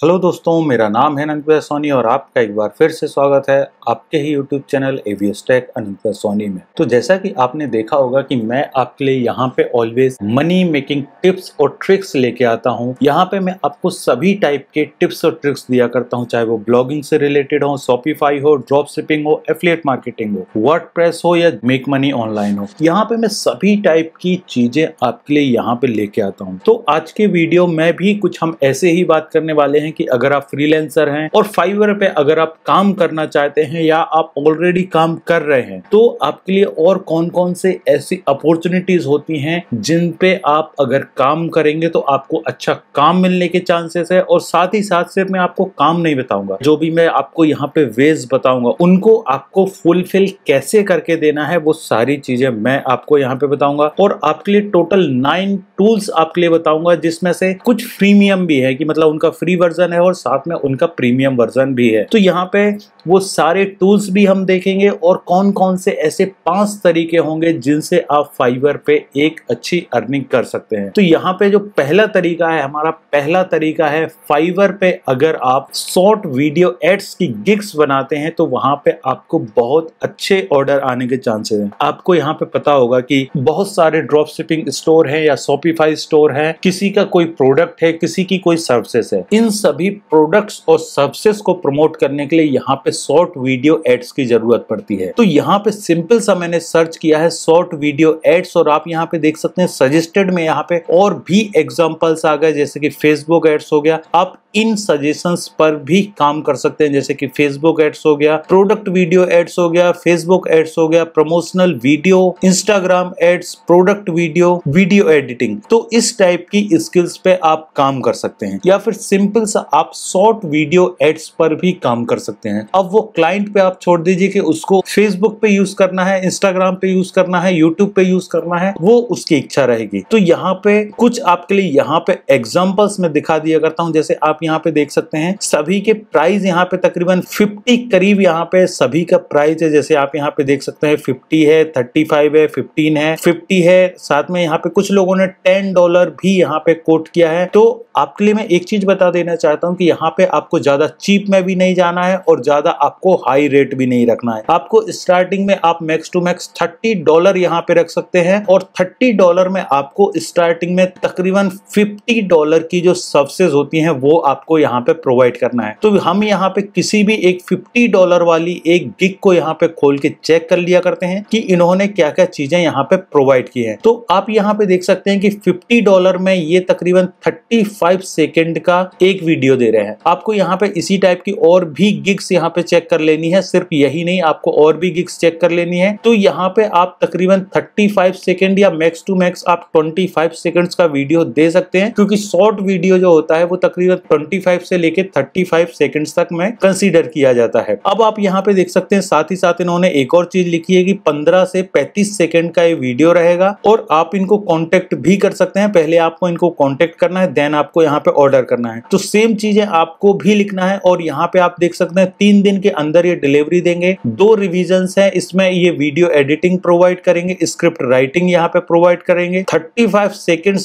Hello दोस्तों, मेरा नाम है अनंत सोनी और आपका एक बार फिर से स्वागत है आपके ही YouTube channel AVS tech Anant Soni में। तो जैसा कि आपने देखा होगा कि मैं आपके लिए यहाँ पे ऑलवेज मनी मेकिंग टिप्स और ट्रिक्स लेके आता हूँ। यहाँ पे मैं आपको सभी टाइप के टिप्स और ट्रिक्स दिया करता हूँ, चाहे वो ब्लॉगिंग से रिलेटेड हो शॉपिफाई हो ड्रॉप शिपिंग हो एफिलियट मार्केटिंग हो वर्ड हो या मेक मनी ऑनलाइन हो। यहाँ पे मैं सभी टाइप की चीज़ें आपके लिए यहाँ पे लेके आता हूँ। तो आज के वीडियो में भी कुछ हम ऐसे ही बात करने वाले कि अगर आप फ्रीलेंसर हैं और फाइवर पे अगर आप काम करना चाहते हैं या आप ऑलरेडी काम कर रहे हैं तो आपके लिए और कौन कौन से ऐसी अपॉर्चुनिटीज़ होती हैं जिन पे आप अगर काम करेंगे तो आपको अच्छा काम मिलने के चांसेस है और साथ ही साथ सिर्फ़ मैं आपको काम नहीं बताऊँगा। जो भी मैं आपको यहाँ पे वेज बताऊँगा, उनको आपको फुलफिल कैसे करके देना है, वो सारी चीज़ें मैं आपको यहाँ पे बताऊँगा और आपके लिए टोटल नाइन टूल्स आपके लिए बताऊँगा, जिसमें से कुछ फ्रीमियम भी है कि मतलब उनका फ्री वर्जन वर्जन है और साथ में उनका प्रीमियम वर्जन भी है। तो यहाँ पे वो सारे टूल्स भी हम देखेंगे और कौन कौन से ऐसे पाँच तरीके होंगे जिनसे आप फाइवर पे एक अच्छी अर्निंग कर सकते हैं। तो यहाँ पे जो पहला तरीका है, हमारा पहला तरीका है फाइवर पे अगर आप शॉर्ट वीडियो एड्स की गिग्स बनाते हैं तो वहाँ पे आपको बहुत अच्छे ऑर्डर आने के चांसेस हैं। आपको यहाँ पे पता होगा कि बहुत सारे ड्रॉप शिपिंग स्टोर है या शॉपिफाई स्टोर है, किसी का कोई प्रोडक्ट है, किसी की कोई सर्विसेस है। इन सभी प्रोडक्ट्स और सर्विसेज़ को प्रमोट करने के लिए यहाँ पे शॉर्ट वीडियो एड्स की ज़रूरत पड़ती है। तो यहाँ पे सिंपल सा मैंने सर्च किया है शॉर्ट वीडियो एड्स और आप यहाँ पे देख सकते हैं सजेस्टेड में यहाँ पे और भी एग्जांपल्स आ गए, जैसे कि फेसबुक एड्स हो गया। आप इन सजेशंस पर भी काम कर सकते हैं, जैसे कि फेसबुक एड्स हो गया प्रोडक्ट वीडियो एड्स हो गया फेसबुक एड्स हो गया promotional video Instagram ads product video video editing तो इस टाइप की स्किल्स पे आप काम कर सकते हैं। या फिर सिंपल सा आप शॉर्ट वीडियो एड्स पर भी काम कर सकते हैं। अब वो क्लाइंट पे आप छोड़ दीजिए कि उसको फेसबुक पे यूज़ करना है इंस्टाग्राम पे यूज़ करना है यूट्यूब पे यूज़ करना है, वो उसकी इच्छा रहेगी। तो यहाँ पे कुछ आपके लिए यहाँ पे एग्जाम्पल्स में दिखा दिया करता हूँ। जैसे आप यहाँ पे देख सकते हैं, सभी के प्राइस यहाँ पे तकरीबन 50 करीब यहाँ पे सभी का प्राइस है। जैसे आप यहाँ पे देख सकते हैं 50 है 35 है 15 है 50 है। साथ में यहाँ पे कुछ लोगों ने टेन डॉलर भी यहाँ पे कोट किया है। तो आपके लिए मैं एक चीज़ बता देना चाहता हूँ कि यहाँ पे आपको ज़्यादा चीप में भी नहीं जाना है और ज़्यादा आपको हाई रेट भी नहीं रखना है। आपको स्टार्टिंग में आप max to max thirty dollar यहाँ पे रख सकते हैं और थर्टी डॉलर में आपको स्टार्टिंग में तकरीबन फिफ्टी डॉलर की जो सर्विसेज़ होती हैं, वो आपको यहाँ पे प्रोवाइड करना है। तो हम यहाँ पे किसी भी एक 50 डॉलर वाली एक गिग को यहाँ पे खोल के चेक कर लिया करते हैं कि इन्होंने क्या क्या चीज़ें यहाँ पे प्रोवाइड की है। तो आप यहाँ पे देख सकते हैं कि 50 डॉलर में ये तकरीबन 35 सेकेंड का एक वीडियो दे रहे हैं। आपको यहाँ पे इसी टाइप की और भी गिग्स यहाँ पे चेक कर लेनी है। सिर्फ़ यही नहीं, आपको और भी गिग्स चेक कर लेनी है। तो यहाँ पे आप तकरीबन 35 सेकेंड या मैक्स टू मैक्स आप 25 सेकेंड्स का वीडियो दे सकते हैं। क्योंकि शॉर्ट वीडियो जो होता है, वो तकरीबन 25 से लेके 35 सेकंड्स तक में कंसीडर किया जाता है। अब आप यहाँ पे देख सकते हैं, साथ ही साथ इन्होंने एक और चीज़ लिखी है कि 15 से 35 सेकंड का ये वीडियो रहेगा और आप इनको कॉन्टेक्ट भी कर सकते हैं। पहले आपको इनको कॉन्टेक्ट करना है देन आपको यहाँ पे ऑर्डर करना है। तो सेम चीज़ें आपको भी लिखना है और यहाँ पे आप देख सकते हैं, तीन दिन के अंदर ये डिलीवरी देंगे। दो रिविजन है, इसमें ये वीडियो एडिटिंग प्रोवाइड करेंगे स्क्रिप्ट राइटिंग यहाँ पे प्रोवाइड करेंगे। थर्टी फाइव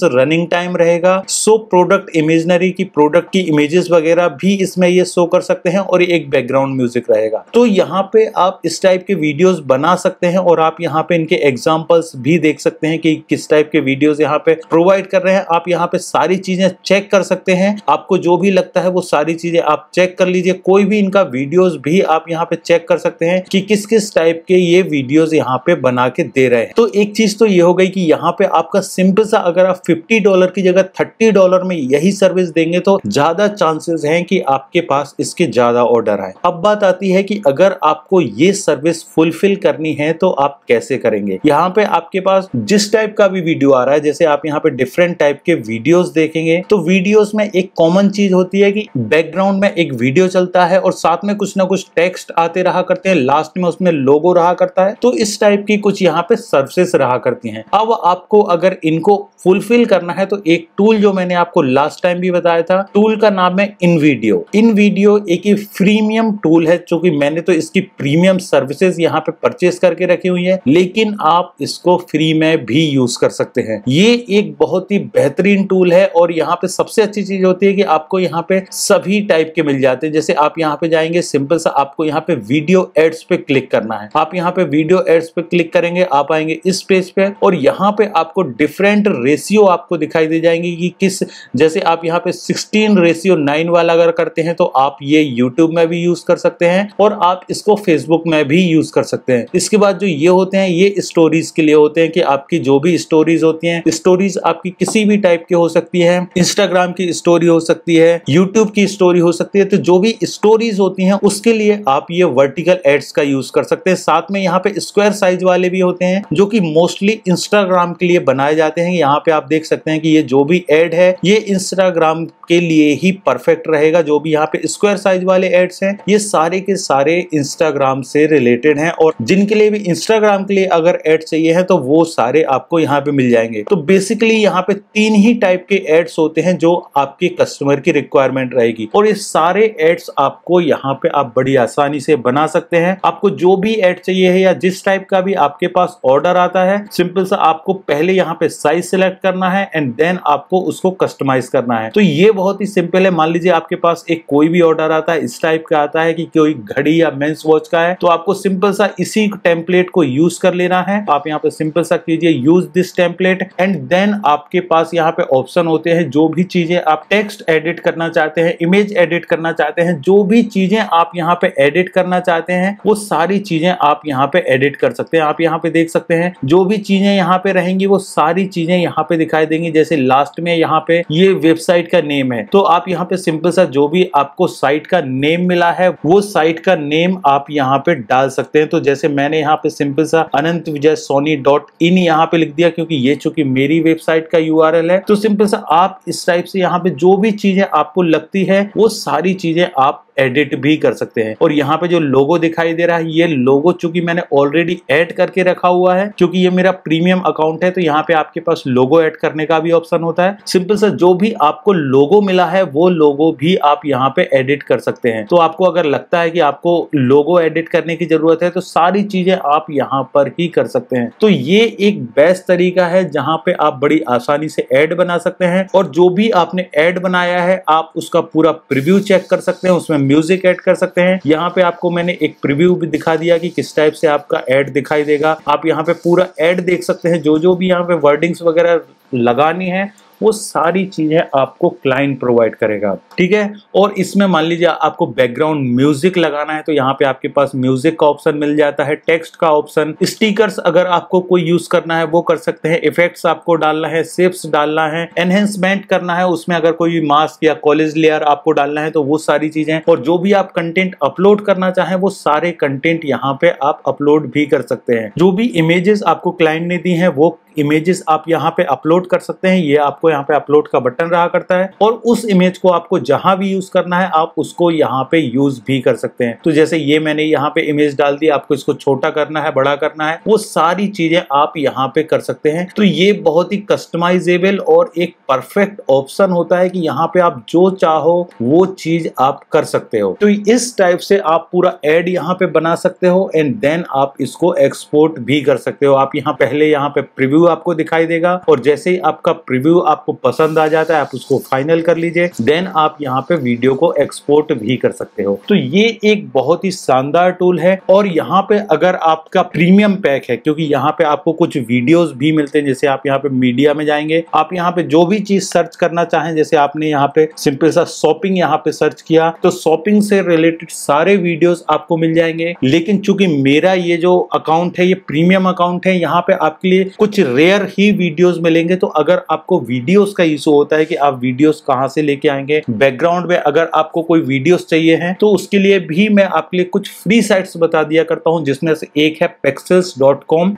रनिंग टाइम रहेगा। सो प्रोडक्ट इमेजनरी की प्रोडक्ट की इमेजेस वगैरह भी इसमें ये शो कर सकते हैं और एक बैकग्राउंड म्यूज़िक रहेगा। तो यहाँ पे आप इस टाइप के वीडियोस बना सकते हैं और आप यहाँ पे इनके एग्जांपल्स भी देख सकते हैं कि किस टाइप के वीडियोस यहाँ पे प्रोवाइड कर रहे हैं। आप यहाँ पे सारी चीज़ें चेक कर सकते हैं। आपको जो भी लगता है वो सारी चीज़ें आप चेक कर लीजिए। कोई भी इनका वीडियोस भी आप यहाँ पे चेक कर सकते हैं कि किस किस टाइप के ये वीडियोस यहाँ पे बना के दे रहे हैं। तो एक चीज़ तो ये हो गई कि यहाँ पे आपका सिंपल सा अगर आप 50 डॉलर की जगह 30 डॉलर में यही सर्विस देंगे तो ज़्यादा चांसेस हैं कि आपके पास इसके ज़्यादा ऑर्डर आए। अब बात आती है कि अगर आपको ये सर्विस फुलफिल करनी है तो आप कैसे करेंगे? यहाँ पे आपके पास जिस टाइप का भी वीडियो आ रहा है, जैसे आप यहाँ पे डिफरेंट टाइप के वीडियोस देखेंगे तो वीडियोस में एक कॉमन चीज़ होती है कि बैकग्राउंड में एक वीडियो चलता है और साथ में कुछ ना कुछ टेक्स्ट आते रहा करते हैं लास्ट में उसमें लोगो रहा करता है। तो इस टाइप की कुछ यहाँ पे सर्विसेस रहा करती हैं। अब आपको अगर इनको फुलफिल करना है तो एक टूल जो मैंने आपको लास्ट टाइम भी बताया था टूल का नाम है इन वीडियो इन वीडियो एक फ्रीमियम टूल है, जो कि मैंने तो इसकी प्रीमियम सर्विसेज़ यहाँ पे परचेस करके रखी हुई है, लेकिन आप इसको फ्री में भी यूज़ कर सकते हैं। ये एक बहुत ही बेहतरीन टूल है और यहाँ पे सबसे अच्छी चीज़ होती है कि आपको यहाँ पे सभी टाइप के मिल जाते हैं। जैसे आप यहाँ पे जाएँगे सिंपल सा आपको यहाँ पे वीडियो एड्स पे क्लिक करना है। आप यहाँ पे वीडियो एड्स पे क्लिक करेंगे, आप आएँगे इस पेज पे और यहाँ पे आपको डिफरेंट रेशियो आपको दिखाई दे जाएँगे कि किस, जैसे आप यहाँ पे 16 रेशियो 9 वाला अगर करते हैं तो आप ये YouTube में भी यूज़ कर सकते हैं और आप इसको Facebook में भी यूज़ कर सकते हैं। इसके बाद जो ये होते हैं, ये स्टोरीज के लिए होते हैं कि आपकी जो भी स्टोरीज होती हैं स्टोरीज आपकी किसी भी टाइप की हो सकती है इंस्टाग्राम की स्टोरी हो सकती है यूट्यूब की स्टोरी हो सकती है तो जो भी स्टोरीज होती हैं, उसके लिए आप ये वर्टिकल एड्स का यूज़ कर सकते हैं। साथ में यहाँ पे स्क्वायर साइज़ वाले भी होते हैं, जो कि मोस्टली इंस्टाग्राम के लिए बनाए जाते हैं। यहाँ पे आप देख सकते हैं कि ये जो भी एड है, ये इंस्टाग्राम के लिए ही परफेक्ट रहेगा। जो भी यहाँ पे स्क्वायर साइज़ वाले एड्स हैं, ये सारे के सारे इंस्टाग्राम से रिलेटेड हैं और जिनके लिए भी इंस्टाग्राम के लिए अगर एड चाहिए है तो वो सारे आपको यहाँ पे मिल जाएँगे। तो बेसिकली यहाँ पे तीन ही टाइप के एड्स होते हैं, जो आपके कस्टमर की रिक्वायरमेंट रहेगी। और ये सारे एड्स आपको यहाँ पे आप बड़ी आसानी से बना सकते हैं। आपको जो भी एड चाहिए है या जिस टाइप का भी आपके पास ऑर्डर आता है सिंपल सा आपको पहले यहाँ पे साइज़ सिलेक्ट करना है एंड देन आपको उसको कस्टमाइज करना है। तो ये बहुत ही सिंपल है। मान लीजिए आपके पास एक कोई भी ऑर्डर आता है, इस टाइप का आता है कि कोई घड़ी या मेंस वॉच का है तो आपको सिंपल सा इसी टेम्पलेट को यूज़ कर लेना है। आप यहाँ पे सिंपल सा कीजिए use this template and then आपके पास यहाँ पे ऑप्शन होते हैं। जो भी चीज़ें आप टेक्स्ट एडिट करना चाहते हैं इमेज एडिट करना चाहते हैं जो भी चीज़ें आप यहाँ पे एडिट करना चाहते हैं वो सारी चीज़ें आप यहाँ पे एडिट कर सकते हैं आप यहाँ पे देख सकते हैं जो भी चीज़ें यहाँ पे रहेंगी वो सारी चीज़ें यहाँ पे दिखाई देंगी जैसे लास्ट में यहाँ पे ये वेबसाइट का नेम है तो आप यहाँ पे सिंपल सा जो भी आपको साइट का नेम मिला है वो साइट का नेम आप यहाँ पे डाल सकते हैं तो जैसे मैंने यहाँ पे सिंपल सा अनंत विजय सोनी डॉट इन यहाँ पे लिख दिया क्योंकि ये चूँकि मेरी वेबसाइट का यूआरएल है तो सिंपल सा आप इस टाइप से यहाँ पे जो भी चीज़ें आपको लगती है वो सारी चीज़ें आप एडिट भी कर सकते हैं। और यहाँ पे जो लोगो दिखाई दे रहा है, ये लोगो चूँकि मैंने ऑलरेडी ऐड करके रखा हुआ है, क्योंकि ये मेरा प्रीमियम अकाउंट है तो यहाँ पे आपके पास लोगो ऐड करने का भी ऑप्शन होता है। सिंपल सा जो भी आपको लोगो मिला है, वो लोगो भी आप यहाँ पे एडिट कर सकते हैं। तो आपको अगर लगता है कि आपको लोगो एडिट करने की ज़रूरत है तो सारी चीज़ें आप यहाँ पर ही कर सकते हैं। तो ये एक बेस्ट तरीका है, जहाँ पे आप बड़ी आसानी से एड बना सकते हैं, और जो भी आपने एड बनाया है, आप उसका पूरा प्रिव्यू चेक कर सकते हैं, उसमें म्यूज़िक ऐड कर सकते हैं। यहाँ पे आपको मैंने एक प्रिव्यू भी दिखा दिया कि किस टाइप से आपका एड दिखाई देगा। आप यहाँ पे पूरा एड देख सकते हैं। जो जो भी यहाँ पे वर्डिंग्स वगैरह लगानी है वो सारी चीज़ें आपको क्लाइंट प्रोवाइड करेगा, ठीक है? और इसमें मान लीजिए आपको बैकग्राउंड म्यूज़िक लगाना है तो यहाँ पे आपके पास म्यूज़िक का ऑप्शन मिल जाता है टेक्स्ट का ऑप्शन स्टिकर्स अगर आपको कोई यूज़ करना है, वो कर सकते हैं इफेक्ट्स आपको डालना है सेप्स डालना है एनहेंसमेंट करना है, उसमें अगर कोई मास्क या कॉलेज लेयर आपको डालना है तो वो सारी चीज़ें और जो भी आप कंटेंट अपलोड करना चाहें, वो सारे कंटेंट यहाँ पे आप अपलोड भी कर सकते हैं। जो भी इमेजेस आपको क्लाइंट ने दी है, वो इमेजेस आप यहाँ पे अपलोड कर सकते हैं। ये आपको यहाँ पे अपलोड का बटन रहा करता है और उस इमेज को आपको जहाँ भी यूज़ करना है, आप उसको यहाँ पे यूज़ भी कर सकते हैं। तो जैसे ये मैंने यहाँ पे इमेज डाल दी आपको इसको छोटा करना है, बड़ा करना है, वो सारी चीज़ें आप यहाँ पे कर सकते हैं। तो ये बहुत ही कस्टमाइजेबल और एक परफेक्ट ऑप्शन होता है कि यहाँ पे आप जो चाहो, वो चीज़ आप कर सकते हो। तो इस टाइप से आप पूरा एड यहाँ पे बना सकते हो एंड देन आप इसको एक्सपोर्ट भी कर सकते हो। आप यहाँ पहले यहाँ पे प्रिव्यू आपको दिखाई देगा और जैसे ही आपका प्रिव्यू आपको पसंद आ जाता है, आप उसको फाइनल कर लीजिए देन आप यहाँ पे वीडियो को एक्सपोर्ट भी कर सकते हो। तो ये एक बहुत ही शानदार टूल है और यहाँ पे अगर आपका प्रीमियम पैक है, क्योंकि यहाँ पे आपको कुछ वीडियोस भी मिलते हैं, जैसे आप यहाँ पे मीडिया में जाएँगे, आप यहाँ पे जो भी चीज़ सर्च करना चाहें, जैसे आपने यहाँ पे सिंपल सा शॉपिंग यहाँ पे सर्च किया तो शॉपिंग से रिलेटेड सारे वीडियोस आपको मिल जाएँगे। लेकिन चूँकि मेरा ये जो अकाउंट है, ये प्रीमियम अकाउंट है, यहाँ पे आपके लिए कुछ रेयर ही वीडियोस मिलेंगे तो अगर आपको वीडियोस का इशू होता है कि आप वीडियोस कहाँ से लेके आएँगे बैकग्राउंड में अगर आपको कोई वीडियोस चाहिए हैं तो उसके लिए भी मैं आपके लिए कुछ फ्री साइट्स बता दिया करता हूँ, जिसमें से एक है पेक्सल्स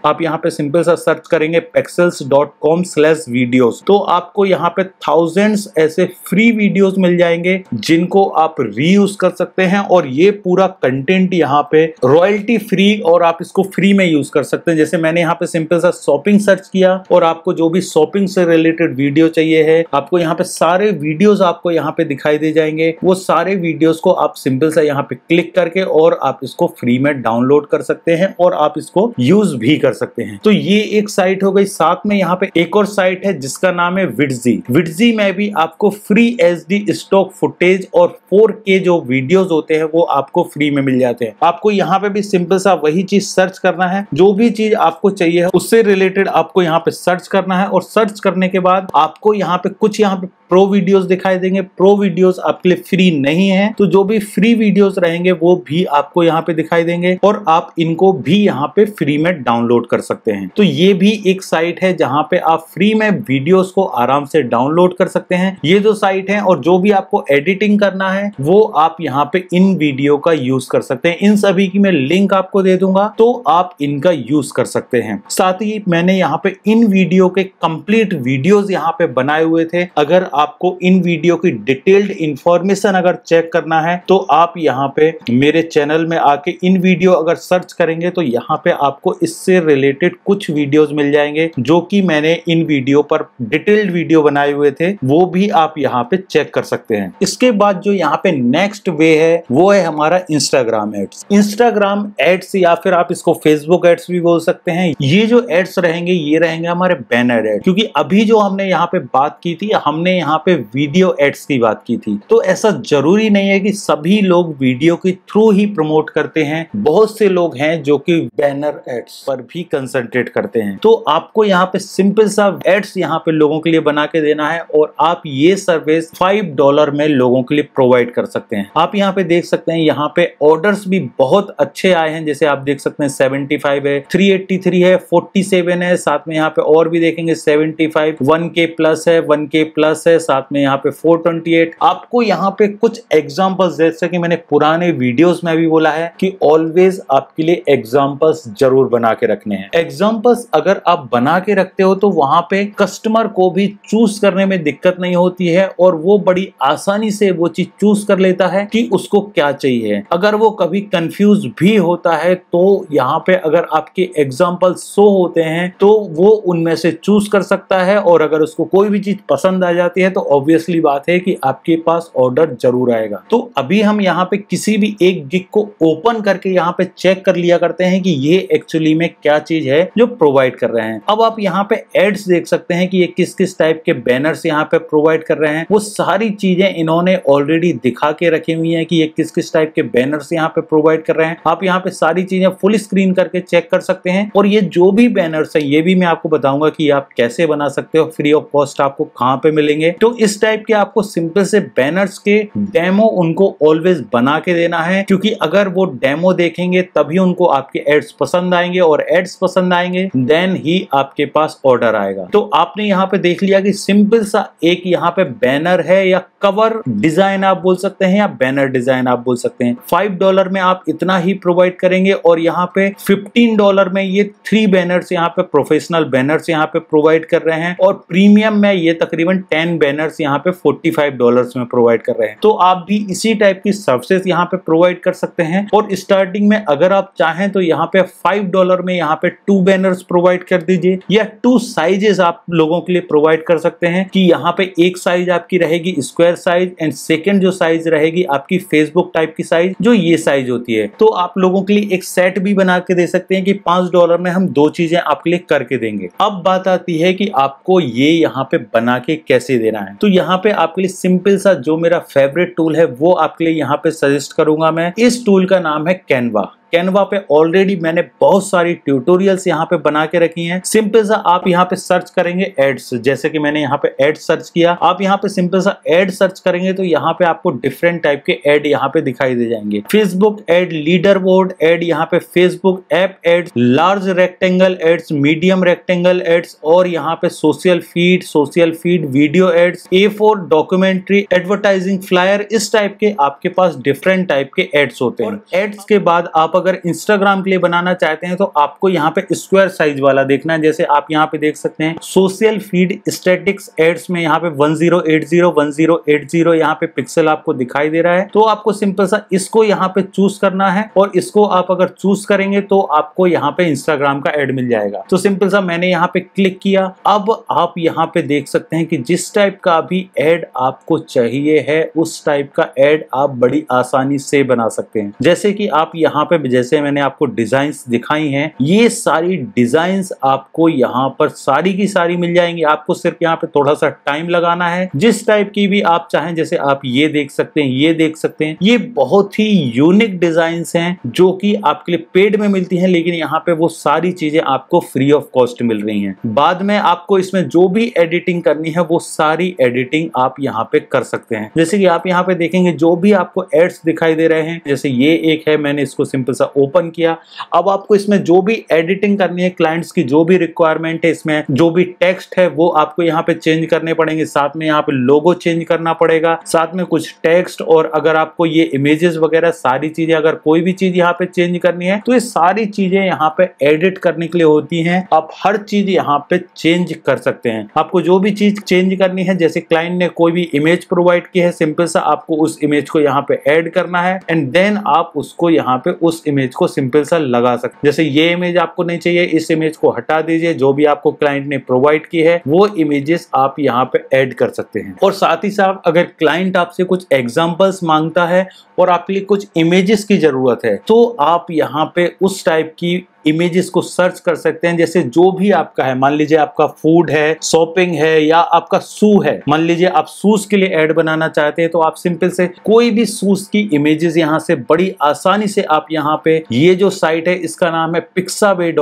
आप यहाँ पे सिंपल सा सर्च करेंगे पेक्सल्स वीडियोस तो आपको यहाँ पे थाउजेंड्स ऐसे फ्री वीडियोस मिल जाएँगे, जिनको आप रीयूज कर सकते हैं, और ये पूरा कंटेंट यहाँ पे रॉयल्टी फ्री और आप इसको फ्री में यूज़ कर सकते हैं। जैसे मैंने यहाँ पे सिंपल सा शॉपिंग सर्च सर्च किया और आपको जो भी शॉपिंग से रिलेटेड वीडियो चाहिए है, आपको यहाँ पे सारे वीडियोस आपको यहाँ पे दिखाई दे जाएँगे। वो सारे वीडियोस को आप सिंपल सा यहाँ पे क्लिक करके और आप इसको फ्री में डाउनलोड कर सकते हैं और आप इसको यूज़ भी कर सकते हैं। तो ये एक साइट हो गई। साथ में यहाँ पे एक और साइट है जिसका नाम है विडजी विडजी में भी आपको फ्री एचडी स्टॉक फुटेज और 4K जो वीडियोज़ होते हैं, वो आपको फ्री में मिल जाते हैं। आपको यहाँ पे भी सिंपल सा वही चीज़ सर्च करना है। जो भी चीज़ आपको चाहिए उससे रिलेटेड आपको यहाँ पे सर्च करना है और सर्च करने के बाद आपको यहाँ पे कुछ यहाँ पे प्रो वीडियोस दिखाई देंगे। प्रो वीडियोस आपके लिए फ्री नहीं है। तो जो भी फ्री वीडियोस रहेंगे, वो भी आपको यहाँ पे दिखाई देंगे और आप इनको भी यहाँ पे फ्री में डाउनलोड कर सकते हैं। तो ये भी एक साइट है जहाँ पे आप फ्री में वीडियोस को आराम से डाउनलोड कर सकते हैं। ये जो साइट है और जो भी आपको एडिटिंग करना है, वो आप यहाँ पे इन वीडियो का यूज़ कर सकते हैं। इन सभी की मैं लिंक आपको दे दूँगा तो आप इनका यूज़ कर सकते हैं। साथ ही मैंने यहाँ पे इन वीडियो के कंप्लीट वीडियोस यहाँ पे बनाए हुए थे। अगर आपको इन वीडियो की डिटेल्ड इंफॉर्मेशन अगर चेक करना है तो आप यहाँ पे मेरे चैनल में आके इन वीडियो अगर सर्च करेंगे तो यहाँ पे आपको इससे रिलेटेड कुछ वीडियोस मिल जाएँगे, जो कि मैंने इन वीडियो पर डिटेल्ड वीडियो बनाए हुए थे, वो भी आप यहाँ पे चेक कर सकते हैं। इसके बाद जो यहाँ पे नेक्स्ट वे है, वो है हमारा इंस्टाग्राम एड्स इंस्टाग्राम एड्स या फिर आप इसको फेसबुक एड्स भी बोल सकते हैं। ये जो एड्स रहेंगे, ये रहेंगे हमारे बैनर एड क्योंकि अभी जो हमने यहाँ पे बात की थी हमने यहाँ पे वीडियो एड्स की बात की थी। तो ऐसा ज़रूरी नहीं है कि सभी लोग वीडियो के थ्रू ही प्रमोट करते हैं। बहुत से लोग हैं जो कि बैनर एड्स पर भी कंसंट्रेट करते हैं। तो आपको यहाँ पे सिंपल सा एड्स यहाँ पे लोगों के लिए बना के देना है और आप ये सर्विस फाइव डॉलर में लोगों के लिए प्रोवाइड कर सकते हैं। आप यहाँ पे देख सकते हैं यहाँ पे ऑर्डर्स भी बहुत अच्छे आए हैं। जैसे आप देख सकते हैं सेवेंटी है, थ्री है, फोर्टी है। साथ में यहाँ पे और भी देखेंगे सेवेंटी फाइव के प्लस है, वन के प्लस है साथ में यहाँ पे 428 आपको यहाँ पे कुछ एग्जांपल्स जैसे कि मैंने पुराने वीडियोस में भी बोला है कि ऑलवेज आपके लिए एग्जांपल्स ज़रूर बना के रखने हैं। एग्जांपल्स अगर आप बना के रखते हो तो वहाँ पे कस्टमर को भी चूज़ करने में दिक्कत नहीं होती है और वो बड़ी आसानी से वो चीज़ चूज़ कर लेता है कि उसको क्या चाहिए। अगर वो कभी कंफ्यूज भी होता है तो यहाँ पे अगर आपके एग्ज़ाम्पल शो होते हैं तो वो उनमें से चूज़ कर सकता है और अगर उसको कोई भी चीज़ पसंद आ जाती है तो ऑब्वियसली बात है कि आपके पास ऑर्डर ज़रूर आएगा। तो अभी हम यहाँ पे किसी भी एक गिग को ओपन करके यहाँ पे चेक कर लिया करते हैं कि ये एक्चुअली में क्या चीज़ है जो प्रोवाइड कर रहे हैं। अब आप यहाँ पे एड्स देख सकते हैं कि ये किस किस टाइप के बैनर्स यहाँ पे प्रोवाइड कर रहे हैं। वो सारी चीज़ें इन्होंने ऑलरेडी दिखा के रखी हुई है कि ये किस किस टाइप के बैनर्स यहाँ पे प्रोवाइड कर रहे हैं। आप यहाँ पे सारी चीज़ें फुल स्क्रीन करके चेक कर सकते हैं और ये जो भी बैनर्स है, ये भी मैं आपको बताऊँगा कि आप कैसे बना सकते हो फ्री ऑफ़ कॉस्ट आपको कहाँ पे मिलेंगे। तो इस टाइप के आपको सिंपल से बैनर्स के डेमो उनको ऑलवेज बना के देना है क्योंकि अगर वो डेमो देखेंगे तभी उनको आपके एड्स पसंद आएँगे और एड्स पसंद आएँगे देन ही आपके पास ऑर्डर आएगा। तो आपने यहाँ पे देख लिया कि सिंपल सा एक यहाँ पे बैनर है या कवर डिज़ाइन आप बोल सकते हैं या बैनर डिज़ाइन आप बोल सकते हैं। फाइव डॉलर में आप इतना ही प्रोवाइड करेंगे और यहाँ पे फिफ्टीन डॉलर में ये थ्री बैनर्स यहाँ पे प्रोफेशनल बैनर्स यहाँ पे प्रोवाइड कर रहे हैं और प्रीमियम में ये तकरीबन टेन बैनर्स यहाँ पे फोर्टी फाइव डॉलर में प्रोवाइड कर रहे हैं। तो आप भी इसी टाइप की सर्विसेज़ यहाँ पे प्रोवाइड कर सकते हैं। और स्टार्टिंग में अगर आप चाहें तो यहाँ पे फाइव डॉलर में यहाँ पे टू बैनर्स प्रोवाइड कर दीजिए। या टू साइजेस आप लोगों के लिए प्रोवाइड कर सकते हैं कि यहाँ पे एक साइज़ आपकी रहेगी स्क्वायर साइज़ एंड सेकेंड जो साइज़ रहेगी आपकी फेसबुक टाइप की साइज़ जो ये साइज़ होती है। तो आप लोगों के लिए एक सेट भी बना के दे सकते हैं कि पाँच डॉलर में हम दो चीज़ें आपके लिए करके देंगे। अब बात आती है कि आपको ये यहाँ पे बना के कैसे देना है। तो यहाँ पे आपके लिए सिंपल सा जो मेरा फेवरेट टूल है, वो आपके लिए यहाँ पे सजेस्ट करूँगा मैं। इस टूल का नाम है कैनवा कैनवा पे ऑलरेडी मैंने बहुत सारी ट्यूटोरियल्स यहाँ पे बना के रखी हैं। सिंपल सा आप यहाँ पे सर्च करेंगे एड्स जैसे कि मैंने यहाँ पे एड सर्च किया। आप यहाँ पे सिंपल सा एड सर्च करेंगे तो यहाँ पे आपको डिफरेंट टाइप के एड यहाँ पे दिखाई दे जाएँगे। Facebook ad leaderboard ad यहाँ पे Facebook app ad large rectangle ads medium rectangle ads और यहाँ पे social feed social feed video ads A four documentary advertising flyer इस टाइप के आपके पास डिफरेंट टाइप के एड्स होते हैं। एड्स के बाद आप अगर इंस्टाग्राम के लिए बनाना चाहते हैं तो आपको यहाँ पे स्क्वायर साइज़ वाला देखना है। जैसे आप यहाँ पे देख सकते हैं सोशल फ़ीड स्टेटिक्स एड्स में यहाँ पे 1080 1080 यहाँ पे पिक्सल आपको दिखाई दे रहा है। तो आपको सिंपल सा इसको यहाँ पे चूज़ करना है और इसको आप अगर चूज़ करेंगे तो आपको यहाँ पे इंस्टाग्राम का एड मिल जाएगा। तो सिंपल सा मैंने यहाँ पे क्लिक किया। अब आप यहाँ पे देख सकते हैं कि जिस टाइप का अभी एड आपको चाहिए है, उस टाइप का एड आप बड़ी आसानी से बना सकते हैं। जैसे कि आप यहाँ पे जैसे मैंने आपको डिज़ाइन दिखाई हैं, ये सारी डिज़ाइन आपको यहाँ पर सारी की सारी मिल जाएँगी। आपको सिर्फ़ यहाँ पे थोड़ा सा टाइम लगाना है। जिस टाइप की भी आप चाहें, जैसे आप ये देख सकते हैं, ये देख सकते हैं, ये बहुत ही यूनिक डिज़ाइन हैं, जो कि आपके लिए पेड में मिलती हैं, लेकिन यहाँ पे वो सारी चीज़ें आपको फ्री ऑफ़ कॉस्ट मिल रही हैं। बाद में आपको इसमें जो भी एडिटिंग करनी है, वो सारी एडिटिंग आप यहाँ पे कर सकते हैं। जैसे कि आप यहाँ पे देखेंगे, जो भी आपको एड्स दिखाई दे रहे हैं, जैसे ये एक है, मैंने इसको सिंपल सा ओपन किया। अब आपको इसमें जो भी एडिटिंग करनी है क्लाइंट्स की जो भी रिक्वायरमेंट है इसमें, जो भी टेक्स्ट है, वो आपको यहाँ पे चेंज करने पड़ेंगे। साथ में यहाँ पे लोगो चेंज करना पड़ेगा। साथ में कुछ टेक्स्ट और अगर आपको ये इमेजेस वगैरह सारी चीज़ें, अगर कोई भी चीज़ यहाँ पे चेंज करनी है तो ये सारी चीज़ें यहाँ पे एडिट करने के लिए होती हैं। आप हर चीज़ यहाँ पे चेंज कर सकते हैं। आपको जो भी चीज़ चेंज करनी है, जैसे क्लाइंट ने कोई भी इमेज प्रोवाइड की है सिंपल सा आपको उस इमेज को यहाँ पे ऐड करना है। एंड देन आप उसको यहाँ पे उस इमेज को सिंपल सा लगा सकते जैसे ये इमेज आपको नहीं चाहिए, इस इमेज को हटा दीजिए, जो भी आपको क्लाइंट ने प्रोवाइड की है, वो इमेजेस आप यहाँ पे एड कर सकते हैं। और साथ ही साथ, अगर क्लाइंट आपसे कुछ एग्जाम्पल्स माँगता है और आपके लिए कुछ इमेजेस की ज़रूरत है तो आप यहाँ पे उस टाइप की इमेजेस को सर्च कर सकते हैं। जैसे जो भी आपका है, मान लीजिए आपका फ़ूड है शॉपिंग है या आपका शू है, मान लीजिए आप शूज़ के लिए एड बनाना चाहते हैं तो आप सिंपल से कोई भी शूज़ की इमेजेस यहाँ से बड़ी आसानी से आप यहाँ पे, ये जो साइट है, इसका नाम है पिक्सावे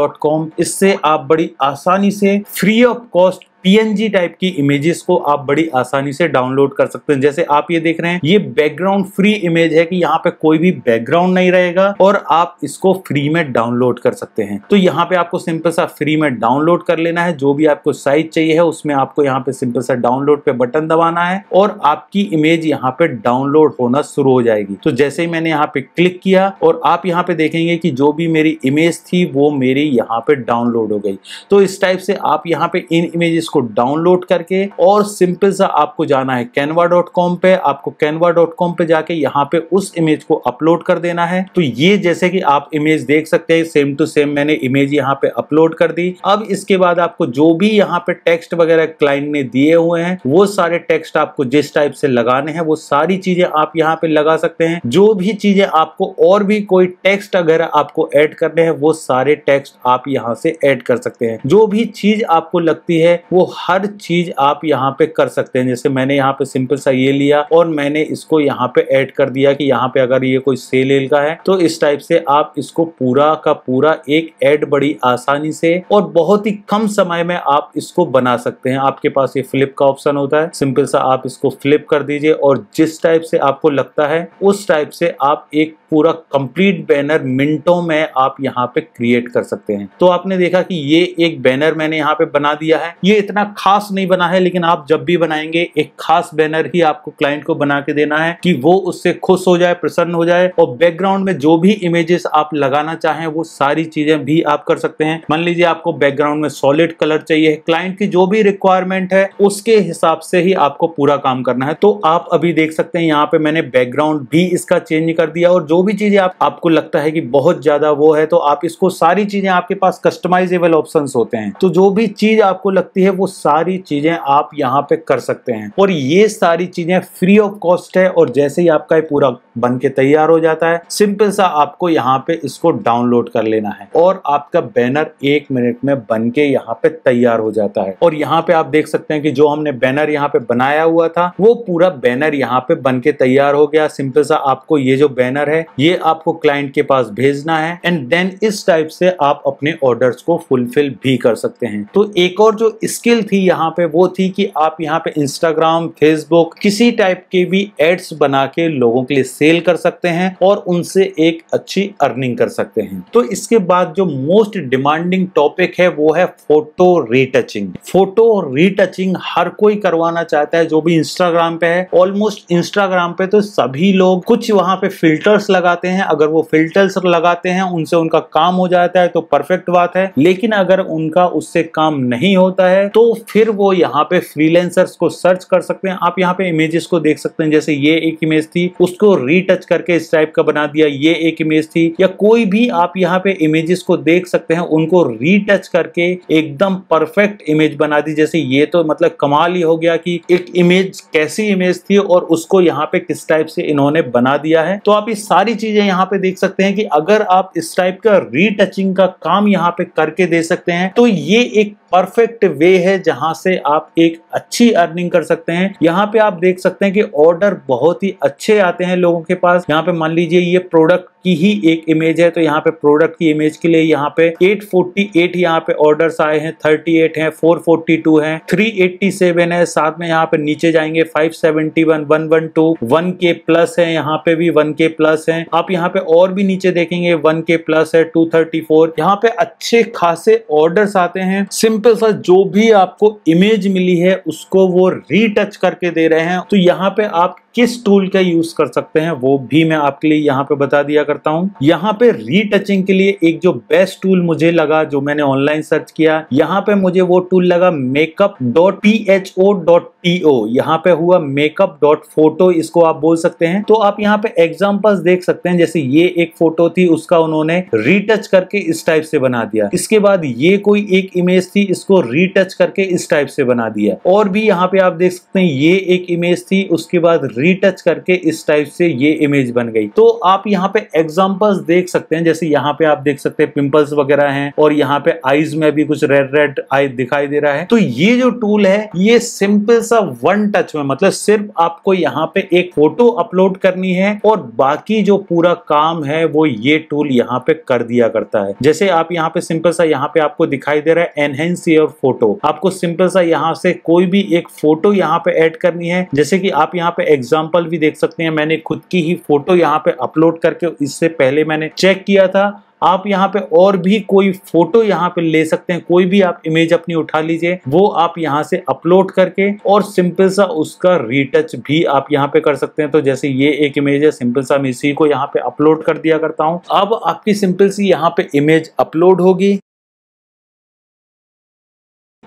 इससे आप बड़ी आसानी से free of cost PNG type की इमेजेस को आप बड़ी आसानी से डाउनलोड कर सकते हैं। जैसे आप ये देख रहे हैं, ये बैकग्राउंड फ्री इमेज है कि यहाँ पे कोई भी बैकग्राउंड नहीं रहेगा और आप इसको फ्री में डाउनलोड कर सकते हैं। तो यहाँ पे आपको सिंपल सा फ्री में डाउनलोड कर लेना है। जो भी आपको साइज़ चाहिए है, उसमें आपको यहाँ पे सिंपल सा डाउनलोड पे बटन दबाना है और आपकी इमेज यहाँ पे डाउनलोड होना शुरू हो जाएगी। तो जैसे ही मैंने यहाँ पे क्लिक किया और आप यहाँ पे देखेंगे कि जो भी मेरी इमेज थी, वो मेरी यहाँ पे डाउनलोड हो गई। तो इस टाइप से आप यहाँ पे इन इमेजेस को डाउनलोड करके और सिंपल सा आपको जाना है कैनवा डॉट कॉम पे। आपको कैनवा डॉट कॉम पे जाके यहाँ पे उस इमेज को अपलोड कर देना है। तो ये जैसे कि आप इमेज देख सकते हैं सेम टू सेम मैंने इमेज यहाँ पे अपलोड कर दी। अब इसके बाद आपको जो भी यहाँ पे टेक्स्ट वगैरह क्लाइंट ने दिए हुए हैं, वो सारे टेक्स्ट आपको जिस टाइप से लगाने हैं, वो सारी चीज़ें आप यहाँ पे लगा सकते हैं। जो भी चीज़ें आपको और भी कोई टेक्स्ट अगर आपको ऐड करने हैं, वो सारे टेक्स्ट आप यहाँ से ऐड कर सकते हैं। जो भी चीज़ आपको लगती है, वो वो हर चीज़ आप यहाँ पे कर सकते हैं। जैसे मैंने यहाँ पे सिंपल सा ये लिया और मैंने इसको यहाँ पे ऐड कर दिया कि यहाँ पे अगर ये कोई सेल का है तो इस टाइप से आप इसको पूरा का पूरा एक एड बड़ी आसानी से और बहुत ही कम समय में आप इसको बना सकते हैं। आपके पास ये फ्लिप का ऑप्शन होता है। सिंपल सा आप इसको फ्लिप कर दीजिए और जिस टाइप से आपको लगता है, उस टाइप से आप एक पूरा कंप्लीट बैनर मिनटों में आप यहाँ पे क्रिएट कर सकते हैं। तो आपने देखा कि ये एक बैनर मैंने यहाँ पे बना दिया है। ये इतना खास नहीं बना है लेकिन आप जब भी बनाएँगे एक खास बैनर ही आपको क्लाइंट को बना के देना है कि वो उससे खुश हो जाए प्रसन्न हो जाए और बैकग्राउंड में जो भी इमेजेस आप लगाना चाहें वो सारी चीज़ें भी आप कर सकते हैं। मान लीजिए आपको बैकग्राउंड में सॉलिड कलर चाहिए क्लाइंट की जो भी रिक्वायरमेंट है उसके हिसाब से ही आपको पूरा काम करना है। तो आप अभी देख सकते हैं यहाँ पे मैंने बैकग्राउंड भी इसका चेंज कर दिया और जो भी चीज़ें आप, आपको लगता है कि बहुत ज़्यादा वो है तो आप इसको सारी चीज़ें आपके पास कस्टमाइजेबल ऑप्शन होते हैं। तो जो भी चीज़ आपको लगती है वो सारी चीज़ें आप यहाँ पे कर सकते हैं। और ये सारी चीज़ें फ्री ऑफ़ कॉस्ट है और जैसे ही आपका ये पूरा बन के तैयार हो जाता है सिंपल सा आपको यहाँ पे इसको डाउनलोड कर लेना है। और आपका बैनर एक मिनट में बन के यहाँ पे तैयार हो जाता है। और यहाँ पे आप देख सकते हैं कि जो हमने बैनर यहाँ पे बनाया हुआ था, वो पूरा बैनर यहाँ पे बन के तैयार हो गया। सिंपल सा आपको ये जो बैनर है, ये आपको क्लाइंट के पास भेजना है। एंड देन इस टाइप से आप अपने ऑर्डर्स को फुलफिल भी कर सकते हैं। तो एक और जो इसके स्किल थी यहाँ पे, वो थी कि आप यहाँ पे इंस्टाग्राम फेसबुक किसी टाइप के भी एड्स बना के लोगों के लिए सेल कर सकते हैं और उनसे एक अच्छी अर्निंग कर सकते हैं। तो इसके बाद जो मोस्ट डिमांडिंग टॉपिक है, वो है फ़ोटो रीटचिंग फ़ोटो रीटचिंग हर कोई करवाना चाहता है, जो भी इंस्टाग्राम पे है ऑलमोस्ट इंस्टाग्राम पे तो सभी लोग कुछ वहाँ पे फिल्टर्स लगाते हैं। अगर वो फिल्टर्स लगाते हैं, उनसे उनका काम हो जाता है तो परफेक्ट बात है। लेकिन अगर उनका उससे काम नहीं होता है तो फिर वो यहाँ पे फ्रीलेंसर्स को सर्च कर सकते हैं। आप यहाँ पे इमेजेस को देख सकते हैं। जैसे ये एक इमेज थी, उसको रीटच करके इस टाइप का बना दिया। ये एक इमेज थी। या कोई भी आप यहाँ पे इमेजेस को देख सकते हैं, उनको रीटच करके एकदम परफेक्ट इमेज बना दी। जैसे ये तो मतलब कमाल ही हो गया कि एक इमेज कैसी इमेज थी और उसको यहाँ पे किस टाइप से इन्होंने बना दिया है। तो आप ये सारी चीज़ें यहाँ पे देख सकते हैं कि अगर आप इस टाइप का रीटचिंग का काम यहाँ पे करके दे सकते हैं तो ये एक परफेक्ट वे है जहाँ से आप एक अच्छी अर्निंग कर सकते हैं। यहाँ पे आप देख सकते हैं कि ऑर्डर बहुत ही अच्छे आते हैं लोगों के पास। यहाँ पे मान लीजिए ये प्रोडक्ट की ही एक इमेज है तो यहाँ पे प्रोडक्ट की इमेज के लिए यहाँ पे 848 यहाँ पे ऑर्डर्स आए हैं 38 हैं 442 हैं 387 है। साथ में यहाँ पे नीचे जाएँगे 571 112 1 के प्लस है। यहाँ पे भी 1 के प्लस है। आप यहाँ पे और भी नीचे देखेंगे 1 के प्लस है 234 यहाँ पे अच्छे खासे ऑर्डर्स आते हैं। सिंपल सा जो भी आपको इमेज मिली है, उसको वो रीटच करके दे रहे हैं। तो यहाँ पे आप किस टूल का यूज़ कर सकते हैं, वो भी मैं आपके लिए यहाँ पे बता दिया करता हूँ। यहाँ पे रीटचिंग के लिए एक जो बेस्ट टूल मुझे लगा, जो मैंने ऑनलाइन सर्च किया, यहाँ पे मुझे वो टूल लगा makeup dot P H O dot T O यहाँ पे हुआ मेकअप डॉट फ़ोटो इसको आप बोल सकते हैं। तो आप यहाँ पे एग्जाम्पल्स देख सकते हैं, जैसे ये एक फ़ोटो थी, उसका उन्होंने रीटच करके इस टाइप से बना दिया। इसके बाद ये कोई एक इमेज थी, इसको रीटच करके इस टाइप से बना दिया। और भी यहाँ पे आप देख सकते हैं, ये एक इमेज थी, उसके बाद रीटच करके इस टाइप से ये इमेज बन गई। तो आप यहाँ पे एग्जांपल्स देख सकते हैं, जैसे यहाँ पे आप देख सकते हैं पिंपल्स वगैरह हैं, और यहाँ पे आईज में भी कुछ रेड रेड आई दिखाई दे रहा है। तो ये जो टूल है, ये सिंपल सा वन टच में मतलब सिर्फ़ आपको यहाँ पे एक फ़ोटो अपलोड करनी है, और बाकी जो पूरा काम है, वो ये टूल यहाँ पे कर दिया करता है। जैसे आप यहाँ पे सिंपल सा यहाँ पे आपको दिखाई दे रहा है एनहेंस योर फ़ोटो आपको सिंपल सा यहाँ से कोई भी एक फ़ोटो यहाँ पे ऐड करनी है, जैसे कि आप यहाँ पे एग्ज़ाम्पल भी देख सकते हैं। मैंने खुद की ही फ़ोटो यहाँ पे अपलोड करके इससे पहले मैंने चेक किया था। आप यहाँ पे और भी कोई फ़ोटो यहाँ पे ले सकते हैं। कोई भी आप इमेज अपनी उठा लीजिए। वो आप यहाँ से अपलोड करके और सिंपल सा उसका रीटच भी आप यहाँ पे कर सकते हैं। तो जैसे ये एक इमेज है सिंपल सा मैं इसी को यहाँ पे अपलोड कर दिया करता हूँ। अब आपकी सिंपल सी यहाँ पे इमेज अपलोड होगी।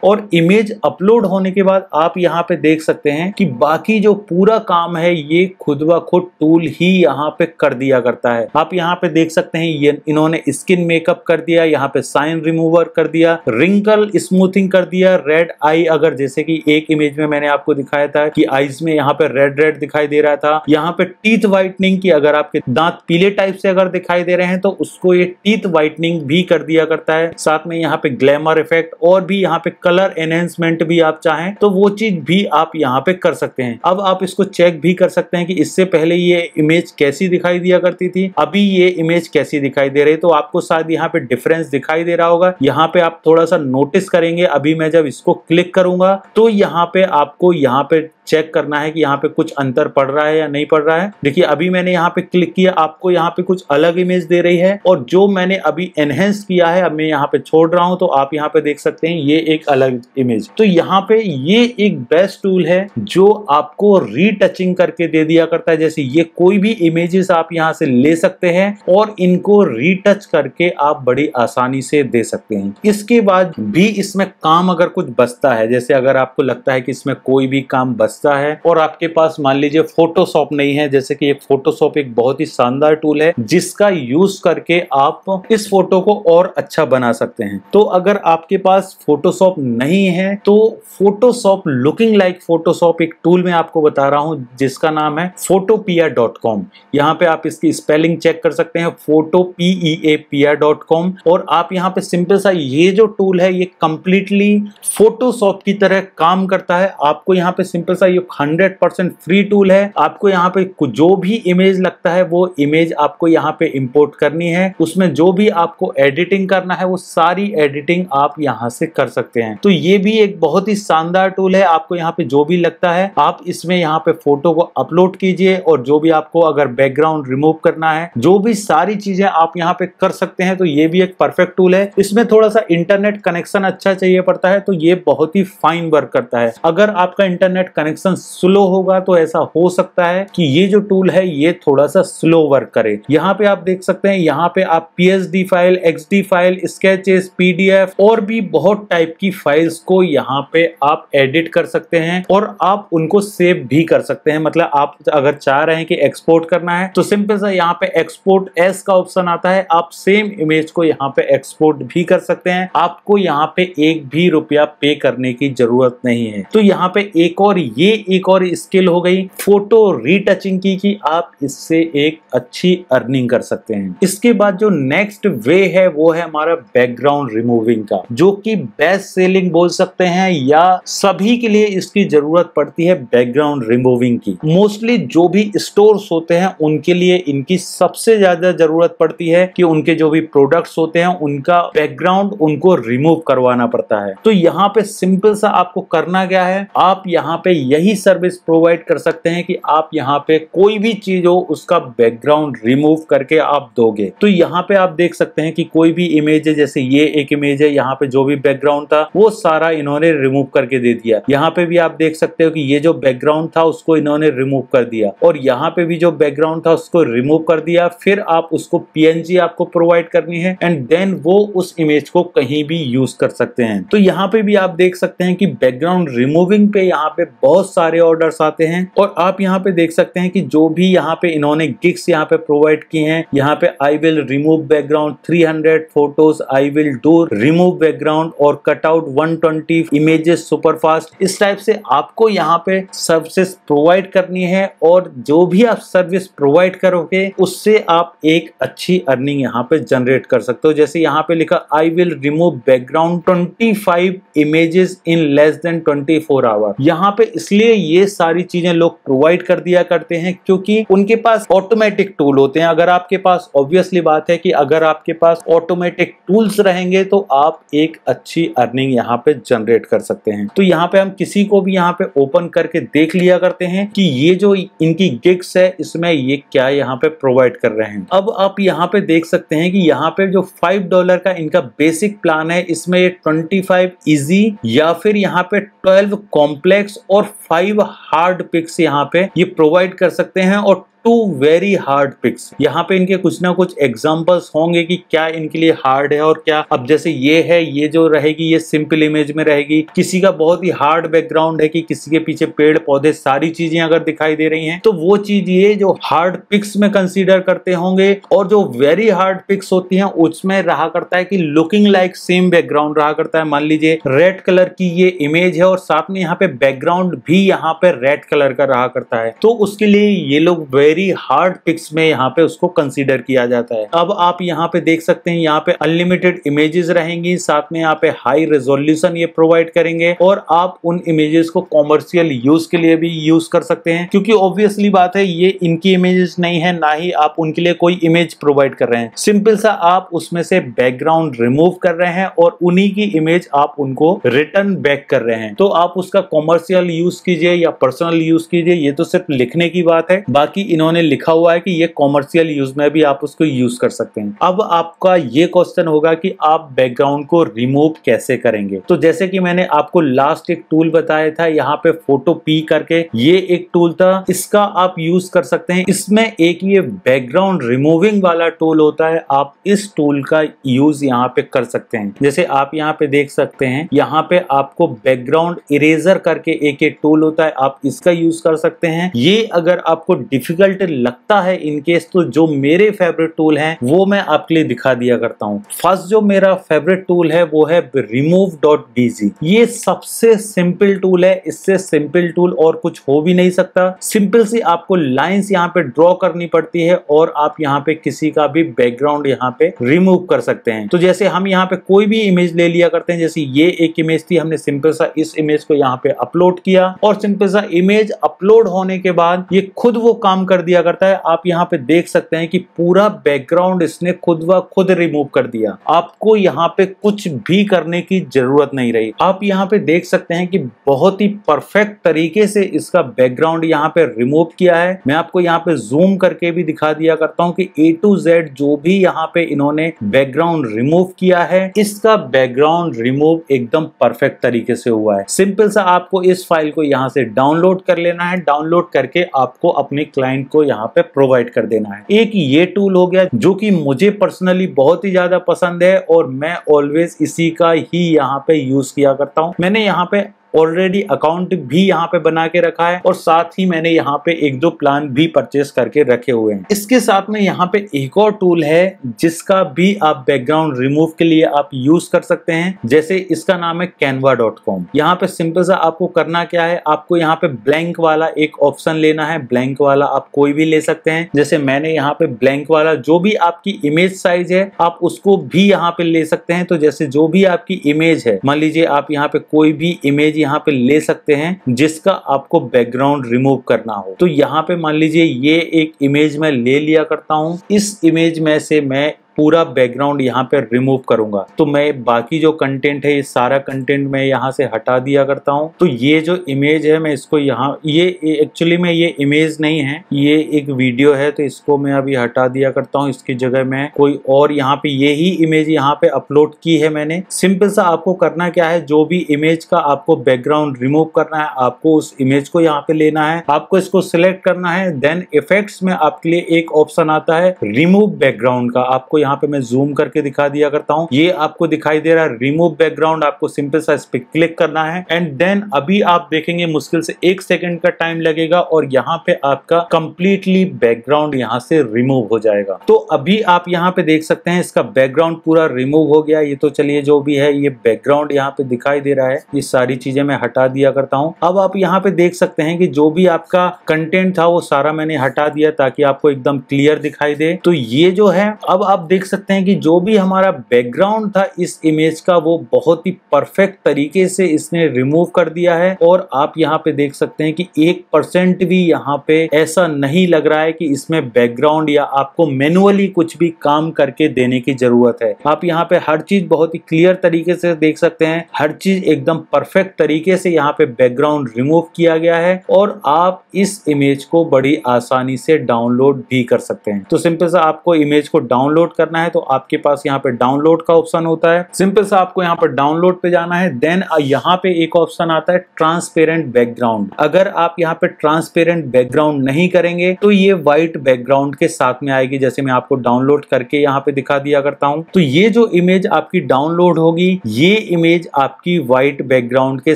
और इमेज अपलोड होने के बाद आप यहाँ पे देख सकते हैं कि बाकी जो पूरा काम है, ये खुद ब खुद टूल ही यहाँ पे कर दिया करता है। आप यहाँ पे देख सकते हैं, ये इन्होंने स्किन मेकअप कर दिया, यहाँ पे साइन रिमूवर कर दिया रिंकल स्मूथिंग कर दिया रेड आई अगर जैसे कि एक इमेज में मैंने आपको दिखाया था कि आईज में यहाँ पे रेड रेड दिखाई दे रहा था, यहाँ पे टीथ व्हाइटनिंग की अगर आपके दांत पीले टाइप से अगर दिखाई दे रहे हैं तो उसको ये टीथ व्हाइटनिंग भी कर दिया करता है। साथ में यहाँ पे ग्लैमर इफ़ेक्ट और भी यहाँ पे कलर एनहेंसमेंट भी आप चाहें तो वो चीज़ भी आप यहाँ पे कर सकते हैं। अब आप इसको चेक भी कर सकते हैं कि इससे पहले ये इमेज कैसी दिखाई दिया करती थी, अभी ये इमेज कैसी दिखाई दे रही तो आपको शायद यहाँ पे डिफरेंस दिखाई दे रहा होगा। यहाँ पे आप थोड़ा सा नोटिस करेंगे, अभी मैं जब इसको क्लिक करूँगा तो यहाँ पे आपको यहाँ पे चेक करना है कि यहाँ पे कुछ अंतर पड़ रहा है या नहीं पड़ रहा है। देखिए, अभी मैंने यहाँ पे क्लिक किया, आपको यहाँ पे कुछ अलग इमेज दे रही है और जो मैंने अभी एनहेंस किया है, अब मैं यहाँ पे छोड़ रहा हूँ तो आप यहाँ पे देख सकते हैं, ये एक अलग इमेज तो यहाँ पे ये एक बेस्ट टूल है जो आपको रीटचिंग करके दे दिया करता है। जैसे ये कोई भी इमेजेस आप यहाँ से ले सकते हैं और इनको रीटच करके आप बड़ी आसानी से दे सकते हैं। इसके बाद भी इसमें काम अगर कुछ बचता है, जैसे अगर आपको लगता है कि इसमें कोई भी काम बचता है और आपके पास मान लीजिए फोटोशॉप नहीं है, जैसे कि एक फोटोशॉप एक बहुत ही शानदार टूल है, जिसका यूज़ करके आप इस फ़ोटो को और अच्छा बना सकते हैं। तो अगर आपके पास फोटोशॉप नहीं है तो फोटोशॉप लुकिंग लाइक फोटोशॉप एक टूल मैं आपको बता रहा हूँ, जिसका नाम है फोटोपिया डॉट कॉम यहाँ पे आप इसकी स्पेलिंग चेक कर सकते हैं फ़ोटो पी ई ए पिया डॉट कॉम और आप यहाँ पे सिंपल सा ये जो टूल है, ये कंप्लीटली फोटोशॉप की तरह काम करता है। आपको यहाँ पे सिंपल सा ये हंड्रेड परसेंट फ्री टूल है। आपको यहाँ पे जो भी इमेज लगता है, वो इमेज आपको यहाँ पे इंपोर्ट करनी है। उसमें जो भी आपको एडिटिंग करना है, वो सारी एडिटिंग आप यहाँ से कर सकते हैं। तो ये भी एक बहुत ही शानदार टूल है। आपको यहाँ पे जो भी लगता है, आप इसमें यहाँ पे फ़ोटो को अपलोड कीजिए और जो भी आपको अगर बैकग्राउंड रिमूव करना है, जो भी सारी चीज़ें आप यहाँ पे कर सकते हैं तो ये भी एक परफेक्ट टूल है। इसमें थोड़ा सा इंटरनेट कनेक्शन अच्छा चाहिए पड़ता है तो ये बहुत ही फाइन वर्क करता है। अगर आपका इंटरनेट कनेक्शन स्लो होगा तो ऐसा हो सकता है कि ये जो टूल है, ये थोड़ा सा स्लो वर्क करे। यहाँ पे आप देख सकते हैं, यहाँ पे आप P file XD file sketches PDF और भी बहुत टाइप की फाइल्स को यहाँ पे आप एडिट कर सकते हैं और आप उनको सेव भी कर सकते हैं। मतलब आप अगर चाह रहे हैं कि एक्सपोर्ट करना है तो सिंपल सा यहाँ पे एक्सपोर्ट एस का ऑप्शन आता है। आप सेम इमेज को यहाँ पे एक्सपोर्ट भी कर सकते हैं। आपको यहाँ पे एक भी रुपया पे करने की ज़रूरत नहीं है। तो यहाँ पे एक और ये एक और स्किल हो गई फ़ोटो रीटचिंग की कि आप इससे एक अच्छी अर्निंग कर सकते हैं। इसके बाद जो नेक्स्ट वे है, वो है हमारा बैकग्राउंड रिमूविंग का, जो कि बेस्ट सेलिंग बोल सकते हैं या सभी के लिए इसकी ज़रूरत पड़ती है बैकग्राउंड रिमूविंग की। मोस्टली जो भी स्टोर्स होते हैं, उनके लिए इनकी सबसे ज़्यादा ज़रूरत पड़ती है कि उनके जो भी प्रोडक्ट्स होते हैं, उनका बैकग्राउंड उनको रिमूव करवाना पड़ता है। तो यहाँ पे सिंपल सा आपको करना क्या है? आप यहाँ पे यही सर्विस प्रोवाइड कर सकते हैं कि आप यहाँ पे कोई भी चीज़ हो, उसका बैकग्राउंड रिमूव करके आप दोगे। तो यहाँ पे आप देख सकते हैं कि कोई भी इमेज है, जैसे ये एक इमेज है, यहाँ पे जो भी बैकग्राउंड था, वो सारा इन्होंने रिमूव करके दे दिया। यहाँ पे भी आप देख सकते हो कि ये जो बैकग्राउंड था, उसको इन्होंने रिमूव कर दिया। और यहाँ पे भी जो बैकग्राउंड था, उसको रिमूव कर दिया। फिर आप उसको पीएनजी आपको प्रोवाइड करनी है एंड देन वो उस इमेज को कहीं भी यूज़ कर सकते हैं। तो यहाँ पे भी आप देख सकते हैं कि बैकग्राउंड रिमूविंग पे यहाँ पे बहुत सारे ऑर्डर्स आते हैं और आप यहाँ पे देख सकते हैं कि जो भी यहाँ पे इन्होंने गिग्स यहाँ पे प्रोवाइड की हैं, यहाँ पे I will remove background 300 photos I will do remove background और cut out 120 images super fast इस टाइप से आपको यहाँ पे सर्विसेज़ प्रोवाइड करनी है और जो भी आप सर्विस प्रोवाइड करोगे, उससे आप एक अच्छी अर्निंग यहाँ पे जनरेट कर सकते हो। जैसे यहाँ पे लिखा I will remove background 25 images in less than 24 hour यहाँ पे इसलिए ये सारी चीज़ें लोग प्रोवाइड कर दिया करते हैं क्योंकि उनके पास ऑटोमेटिक टूल होते हैं। अगर आपके पास ऑब्वियसली बात है कि अगर आपके पास ऑटोमेटिक टूल्स रहेंगे तो आप एक अच्छी अर्निंग यहाँ पे जनरेट कर सकते हैं। तो यहाँ पे हम किसी को भी यहाँ पे ओपन करके देख लिया करते हैं कि ये जो इनकी गिग्स है, इसमें ये क्या यहाँ पे प्रोवाइड कर रहे हैं। अब आप यहाँ पे देख सकते हैं कि यहाँ पे जो फाइव डॉलर का इनका बेसिक प्लान है, इसमें ये ट्वेंटी फाइव इजी या फिर यहाँ पे ट्वेल्व कॉम्प्लेक्स और फाइव हार्ड पिक्स यहाँ पे ये प्रोवाइड कर सकते हैं और टू वेरी हार्ड पिक्स यहाँ पे इनके कुछ ना कुछ एग्जाम्पल्स होंगे कि क्या इनके लिए हार्ड है और क्या। अब जैसे ये है, ये जो रहेगी, ये सिंपल इमेज में रहेगी। किसी का बहुत ही हार्ड बैकग्राउंड है कि किसी के पीछे पेड़, पौधे, सारी चीज़ें अगर दिखाई दे रही हैं तो वो चीज़ ये जो हार्ड पिक्स में कंसीडर करते होंगे और जो वेरी हार्ड पिक्स होती हैं, उसमें रहा करता है कि लुकिंग लाइक सेम बैकग्राउंड रहा करता है। मान लीजिए रेड कलर की ये इमेज है और साथ में यहाँ पे बैकग्राउंड भी यहाँ पे रेड कलर का रहा करता है। तो उसके लिए ये लोग वेरी हार्ड पिक्स में यहाँ पे उसको कंसीडर किया जाता है। अब आप यहाँ पे देख सकते हैं, यहाँ पे अनलिमिटेड इमेजेस रहेंगी, साथ में यहाँ पे हाई रेजोल्यूशन ये प्रोवाइड करेंगे और आप उन इमेजेस को कॉमर्शियल यूज़ के लिए भी यूज़ कर सकते हैं, क्योंकि ऑब्वियसली बात है, ये इनकी इमेजेस नहीं है, ना ही आप उनके लिए कोई इमेज प्रोवाइड कर रहे हैं। सिंपल सा आप उसमें से बैकग्राउंड रिमूव कर रहे हैं और उन्हीं की इमेज आप उनको रिटर्न बैक कर रहे हैं। तो आप उसका कॉमर्शियल यूज़ कीजिए या पर्सनल यूज़ कीजिए, ये तो सिर्फ़ लिखने की बात है, बाकी इन्होंने लिखा हुआ है कि ये कॉमर्शियल यूज़ में भी आप उसको यूज़ कर सकते हैं। अब आपका ये क्वेश्चन होगा कि आप बैकग्राउंड को रिमूव कैसे करेंगे? तो जैसे कि मैंने आपको लास्ट एक टूल बताया था, यहाँ पे फ़ोटो पी करके, ये एक टूल था, इसका आप यूज़ कर सकते हैं। इसमें एक ये बैकग्राउंड रिमूविंग वाला टूल होता है, आप इस टूल का यूज़ यहाँ पे कर सकते हैं। जैसे आप यहाँ पे देख सकते हैं, यहाँ पे आपको बैकग्राउंड इरेजर करके एक एक टूल होता है, आप इसका यूज़ कर सकते हैं। ये अगर आपको डिफ़िकल्ट रिज़ल्ट लगता है इनकेस तो जो मेरे फेवरेट टूल हैं, वो मैं आपके लिए दिखा दिया करता हूँ। फ़र्स्ट जो मेरा फेवरेट टूल है, वो है रिमूव डॉट डीजी ये सबसे सिंपल टूल है, इससे सिंपल टूल और कुछ हो भी नहीं सकता। सिंपल सी आपको लाइंस यहाँ पे ड्रॉ करनी पड़ती है और आप यहाँ पे किसी का भी बैकग्राउंड यहाँ पे रिमूव कर सकते हैं। तो जैसे हम यहाँ पे कोई भी इमेज ले लिया करते हैं, जैसे ये एक इमेज थी, हमने सिंपल सा इस इमेज को यहाँ पे अपलोड किया और सिंपल सा इमेज अपलोड होने के बाद ये खुद वो काम कर दिया करता है। आप यहाँ पे देख सकते हैं कि पूरा बैकग्राउंड इसने खुद व खुद रिमूव कर दिया। आपको यहाँ पे कुछ भी करने की ज़रूरत नहीं रही। आप यहाँ पे देख सकते हैं कि बहुत ही परफेक्ट तरीके से इसका बैकग्राउंड यहाँ पे रिमूव किया है। मैं आपको यहाँ पे जूम करके भी दिखा दिया करता हूँ कि ए टू जेड जो भी यहाँ पे इन्होंने बैकग्राउंड रिमूव किया है, इसका बैकग्राउंड रिमूव एकदम परफेक्ट तरीके से हुआ है। सिंपल सा आपको इस फ़ाइल को यहाँ से डाउनलोड कर लेना है। डाउनलोड करके आपको अपने क्लाइंट को यहाँ पे प्रोवाइड कर देना है। एक ये टूल हो गया जो कि मुझे पर्सनली बहुत ही ज़्यादा पसंद है और मैं ऑलवेज इसी का ही यहाँ पे यूज़ किया करता हूँ। मैंने यहाँ पे ऑलरेडी अकाउंट भी यहाँ पे बना के रखा है और साथ ही मैंने यहाँ पे एक दो प्लान भी परचेस करके रखे हुए हैं। इसके साथ में यहाँ पे एक और टूल है जिसका भी आप बैकग्राउंड रिमूव के लिए आप यूज़ कर सकते हैं। जैसे इसका नाम है कैनवा डॉट कॉम यहाँ पे सिंपल सा आपको करना क्या है? आपको यहाँ पे ब्लैंक वाला एक ऑप्शन लेना है। ब्लैंक वाला आप कोई भी ले सकते हैं। जैसे मैंने यहाँ पे ब्लैंक वाला जो भी आपकी इमेज साइज़ है, आप उसको भी यहाँ पे ले सकते हैं। तो जैसे जो भी आपकी इमेज है, मान लीजिए आप यहाँ पे कोई भी इमेज यहाँ पे ले सकते हैं, जिसका आपको बैकग्राउंड रिमूव करना हो। तो यहाँ पे मान लीजिए ये एक इमेज मैं ले लिया करता हूँ। इस इमेज में से मैं पूरा बैकग्राउंड यहाँ पे रिमूव करूँगा। तो मैं बाकी जो कंटेंट है, ये सारा कंटेंट मैं यहाँ से हटा दिया करता हूँ। तो ये जो इमेज है, मैं इसको यहाँ, ये एक्चुअली में ये इमेज नहीं है, ये एक वीडियो है तो इसको मैं अभी हटा दिया करता हूँ। इसकी जगह मैं कोई और यहाँ पे ये ही इमेज यहाँ पे अपलोड की है मैंने। सिंपल सा आपको करना क्या है, जो भी इमेज का आपको बैकग्राउंड रिमूव करना है, आपको उस इमेज को यहाँ पे लेना है। आपको इसको सिलेक्ट करना है देन इफेक्ट्स में आपके लिए एक ऑप्शन आता है रिमूव बैकग्राउंड का। आपको यहाँ पे मैं जूम करके दिखा दिया करता हूँ। ये आपको दिखाई दे रहा है रिमूव बैकग्राउंड आपको सिंपल सा इस पे क्लिक करना है। एंड देन अभी आप देखेंगे मुश्किल से एक सेकंड का टाइम लगेगा और यहाँ पे आपका कंप्लीटली बैकग्राउंड यहाँ से रिमूव हो जाएगा। तो अभी आप यहाँ पे देख सकते हैं इसका बैकग्राउंड पूरा रिमूव हो गया। ये तो चलिए जो भी है, ये बैकग्राउंड यहाँ पे दिखाई दे रहा है। ये सारी चीज़ें मैं हटा दिया करता हूँ। अब आप यहाँ पे देख सकते हैं कि जो भी आपका कंटेंट था, वो सारा मैंने हटा दिया ताकि आपको एकदम क्लियर दिखाई दे। तो ये जो है, अब आप देख सकते हैं कि जो भी हमारा बैकग्राउंड था इस इमेज का, वो बहुत ही परफेक्ट तरीके से इसने रिमूव कर दिया है। और आप यहाँ पे देख सकते हैं कि एक परसेंट भी यहाँ पे ऐसा नहीं लग रहा है कि इसमें बैकग्राउंड या आपको मैनुअली कुछ भी काम करके देने की ज़रूरत है। आप यहाँ पे हर चीज़ बहुत ही क्लियर तरीके से देख सकते हैं। हर चीज़ एकदम परफेक्ट तरीके से यहाँ पे बैकग्राउंड रिमूव किया गया है और आप इस इमेज को बड़ी आसानी से डाउनलोड भी कर सकते हैं। तो सिंपल सा आपको इमेज को डाउनलोड करना है तो आपके पास यहाँ पे डाउनलोड का ऑप्शन होता है। सिंपल सा आपको यहाँ पर डाउनलोड पे जाना है। देन यहाँ पे एक ऑप्शन आता है ट्रांसपेरेंट बैकग्राउंड अगर आप यहाँ पे ट्रांसपेरेंट बैकग्राउंड नहीं करेंगे तो ये व्हाइट बैकग्राउंड के साथ में आएगी, जैसे मैं आपको डाउनलोड करके यहाँ पे दिखा दिया करता हूँ। तो ये जो इमेज आपकी डाउनलोड होगी, ये इमेज आपकी व्हाइट बैकग्राउंड के